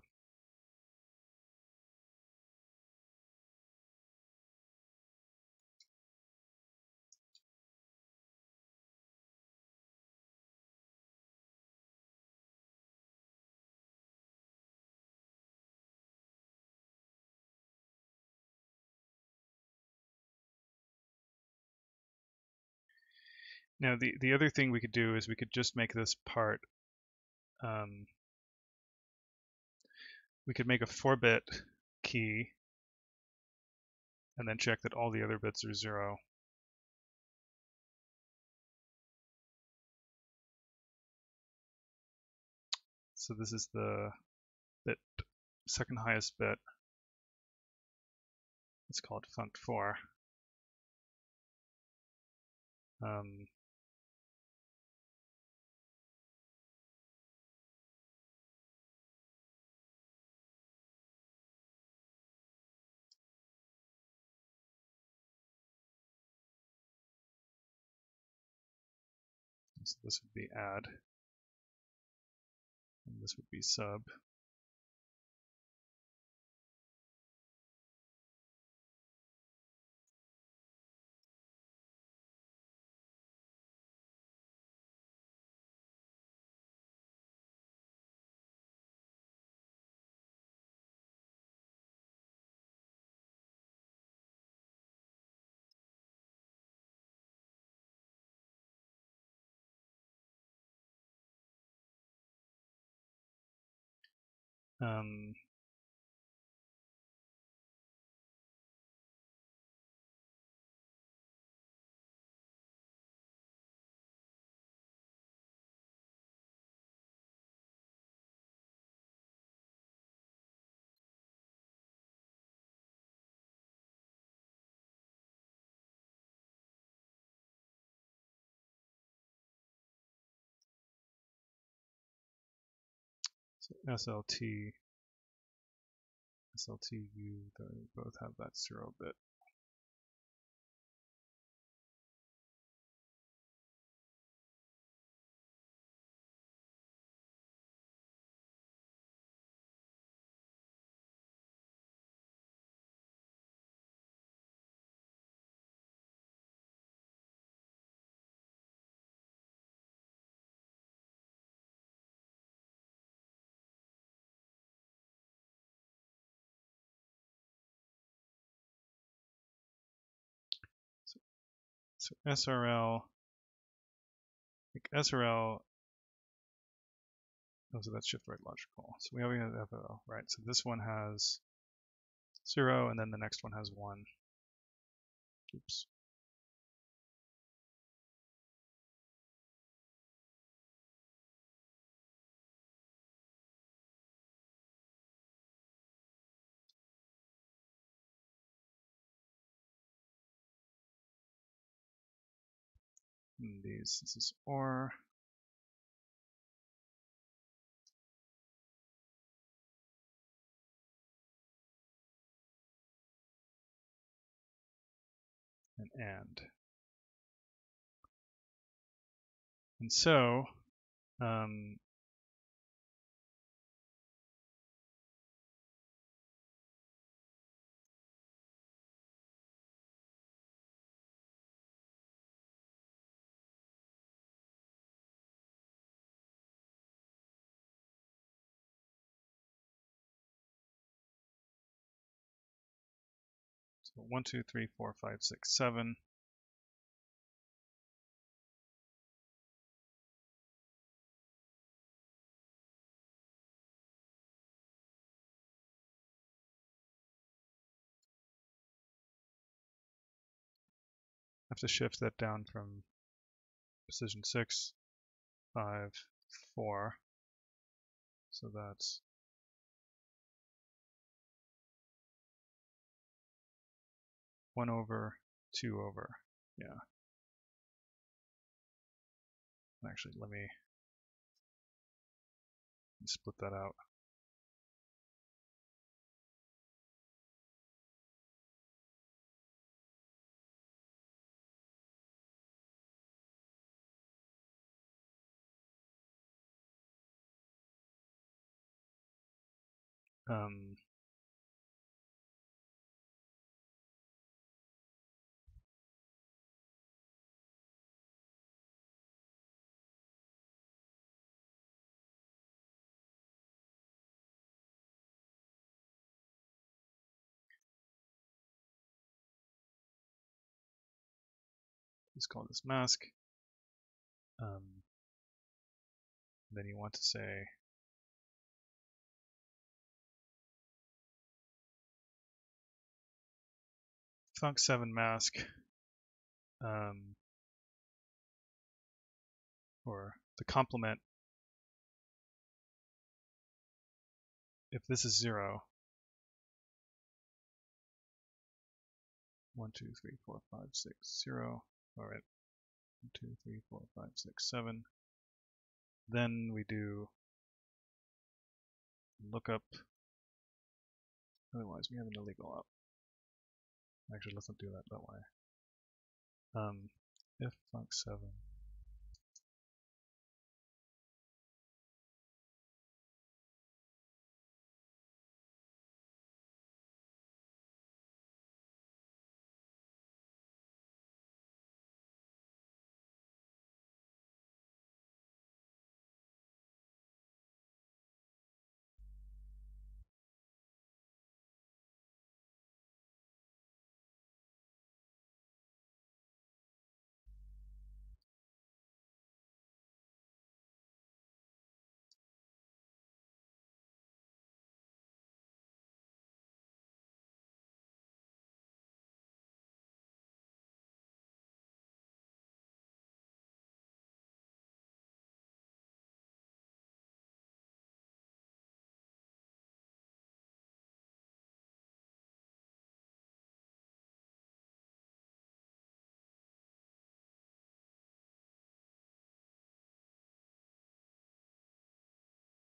Now the, the other thing we could do is we could just make this part, um, we could make a 4-bit key and then check that all the other bits are zero. So this is the bit, second highest bit. Let's call it funct4. Um, So this would be add, and this would be sub. Um, so SLT SLTU, they both have that zero bit. So SRL, like SRL, oh, so that's shift right logical. So we already have SLL, right? So this one has zero, and then the next one has one. Oops. And these, this is OR. And AND. And so, um, One, two, three, four, five, six, seven. have to shift that down from position six, five, four. So that's 1 over 2 over. Yeah. Actually, let me, split that out. Um, let's call this mask. Um, then you want to say func7 mask um, or the complement if this is zero one two three four five six zero all right one two three four five six seven then we do lookup otherwise we have an illegal op. Actually, let's not do that that way. Um, if func7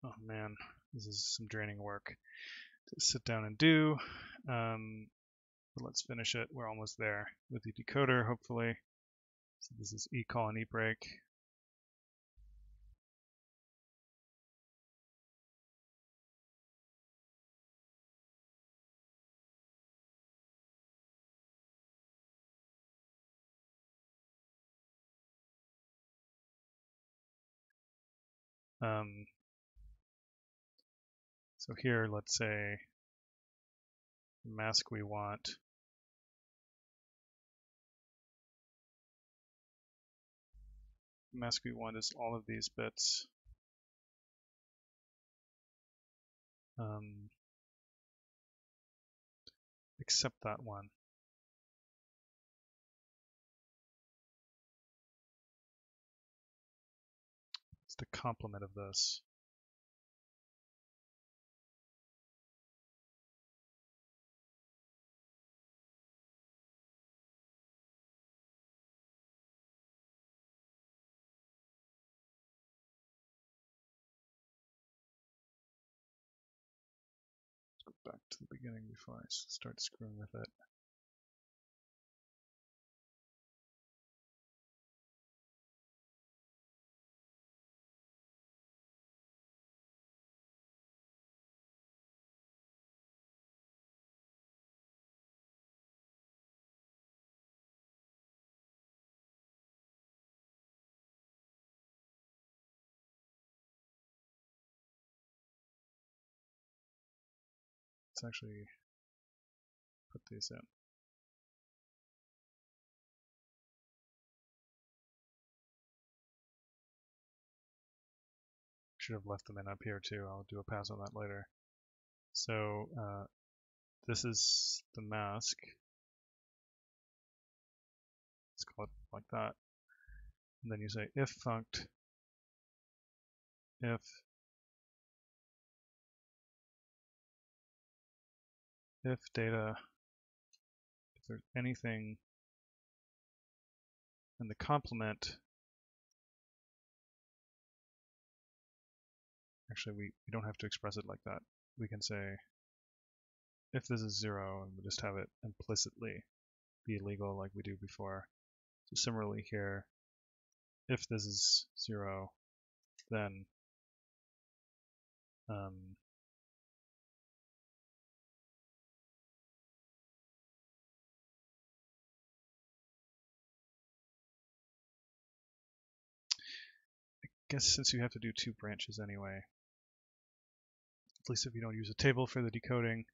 Oh man, this is some draining work to sit down and do. Um, let's finish it. We're almost there with the decoder, hopefully. So this is ecall and ebreak. Um, so here, let's say mask we want mask we want is all of these bits. Um, except that one. It's the complement of this. Before I start screwing with it. Let's actually put these in. Should have left them in up here too. I'll do a pass on that later. So uh, this is the mask. Let's call it like that. And then you say if funct if if data, if there's anything in the complement, actually we, we don't have to express it like that. We can say if this is zero and we just have it implicitly be legal like we do before. So similarly here, if this is zero, then um, guess since you have to do two branches anyway, at least if you don't use a table for the decoding,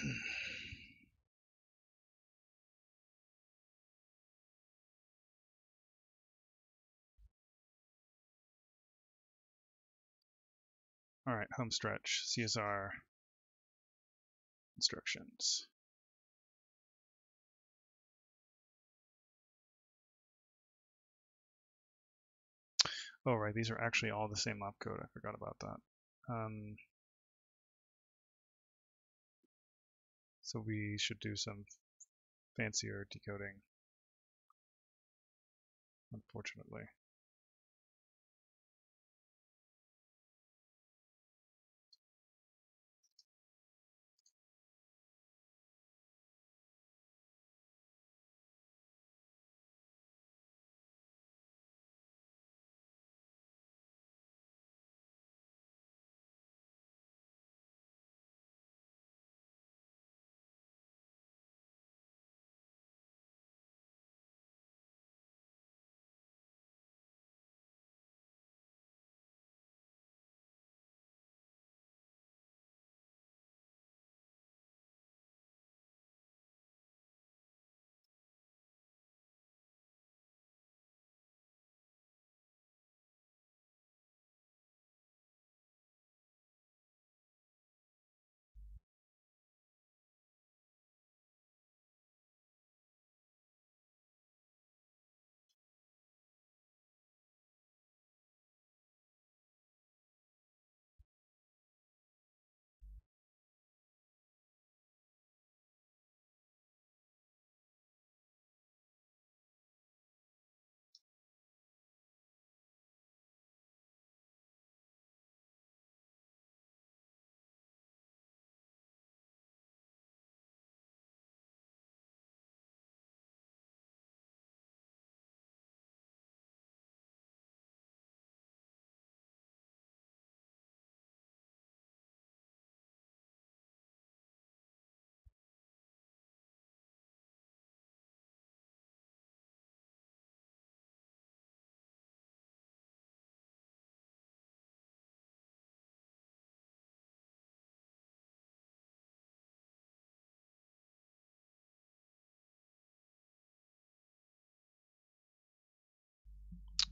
All right, home stretch, CSR instructions. Oh, right, these are actually all the same opcode. I forgot about that. Um, so we should do some fancier decoding, unfortunately.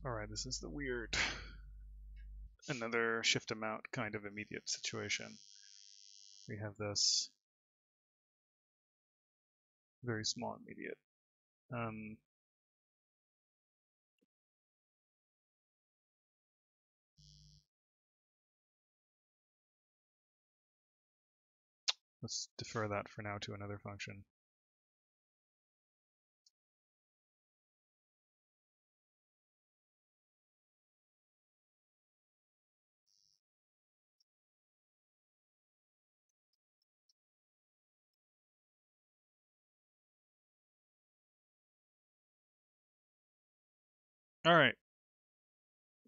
Alright, this is the weird, another shift amount kind of immediate situation. We have this very small immediate. Um, let's defer that for now to another function. All right.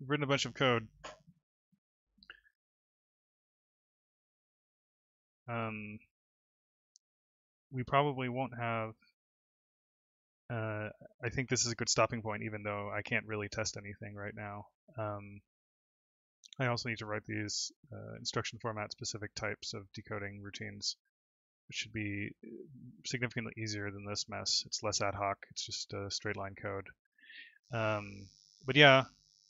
We've written a bunch of code. Um, we probably won't have. Uh, I think this is a good stopping point, even though I can't really test anything right now. Um, I also need to write these uh, instruction format specific types of decoding routines, which should be uh, significantly easier than this mess. It's less ad hoc. It's just a straight line code. Um, but yeah,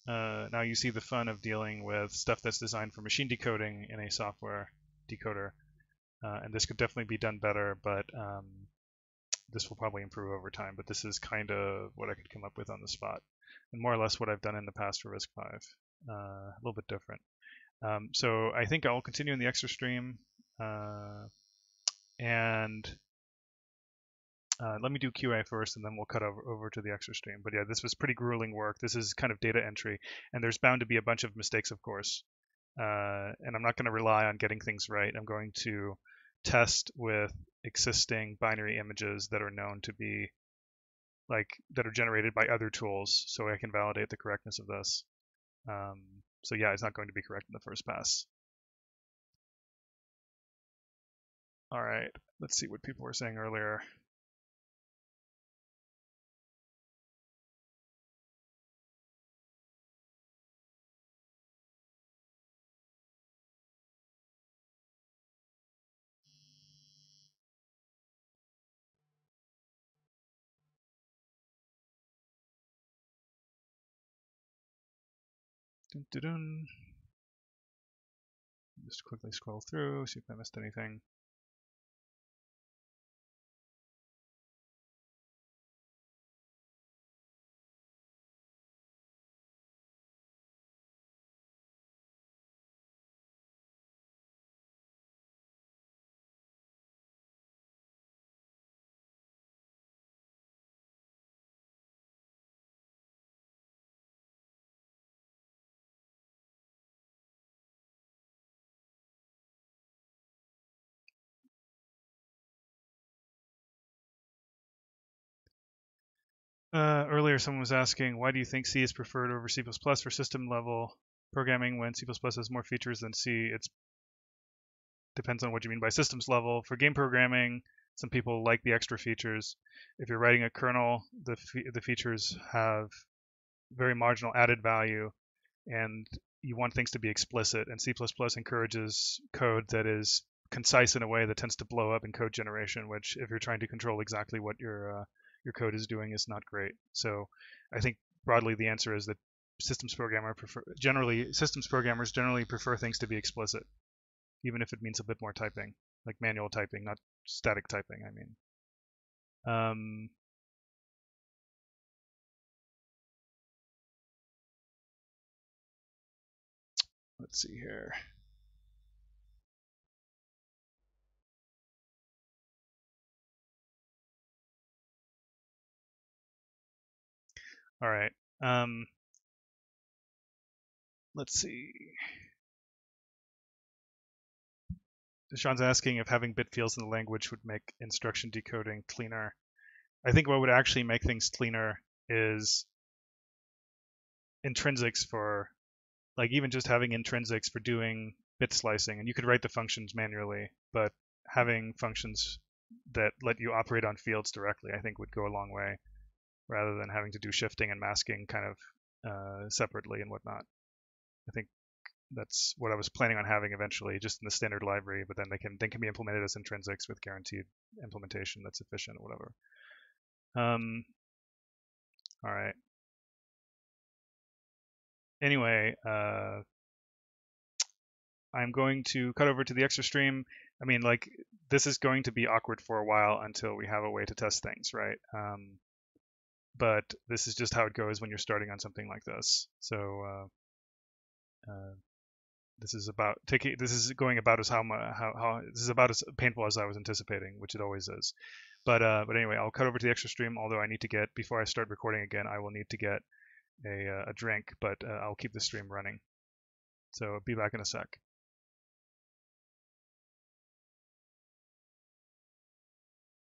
uh, now you see the fun of dealing with stuff that's designed for machine decoding in a software decoder. Uh, and this could definitely be done better, but um, this will probably improve over time, but this is kind of what I could come up with on the spot, and more or less what I've done in the past for RISC-V. Uh, a little bit different. Um, so I think I'll continue in the extra stream, uh, and uh, let me do QA first, and then we'll cut over, over to the extra stream. But yeah, this was pretty grueling work. This is kind of data entry, and there's bound to be a bunch of mistakes, of course. Uh, and I'm not going to rely on getting things right. I'm going to test with existing binary images that are known to be like that are generated by other tools, so I can validate the correctness of this. Um, so yeah, it's not going to be correct in the first pass. All right, let's see what people were saying earlier. Dun, dun, dun. Just quickly scroll through, see if I missed anything. Uh, earlier, someone was asking, why do you think C is preferred over C++ for system level programming when C++ has more features than C? It depends on what you mean by systems level. For game programming, some people like the extra features. If you're writing a kernel, the fe the features have very marginal added value, and you want things to be explicit. And C++ encourages code that is concise in a way that tends to blow up in code generation. Which, if you're trying to control exactly what your uh, your code is doing is not great. So I think broadly the answer is that systems programmer prefer generally systems programmers generally prefer things to be explicit, even if it means a bit more typing, like manual typing, not static typing. I mean. Um, let's see here. All right. Um, let's see. Sean's asking if having bit fields in the language would make instruction decoding cleaner. I think what would actually make things cleaner is intrinsics for, like even just having intrinsics for doing bit slicing. And you could write the functions manually, but having functions that let you operate on fields directly, I think would go a long way rather than having to do shifting and masking kind of uh, separately and whatnot. I think that's what I was planning on having eventually, just in the standard library. But then they can they can be implemented as intrinsics with guaranteed implementation that's efficient or whatever. Um, all right. Anyway, uh, I'm going to cut over to the extra stream. I mean, like this is going to be awkward for a while until we have a way to test things, right? Um, but this is just how it goes when you're starting on something like this. So uh, uh, this is about taking. This is going about as how, how how this is about as painful as I was anticipating, which it always is. But uh, but anyway, I'll cut over to the extra stream. Although I need to get before I start recording again, I will need to get a uh, a drink. But uh, I'll keep the stream running. So be back in a sec.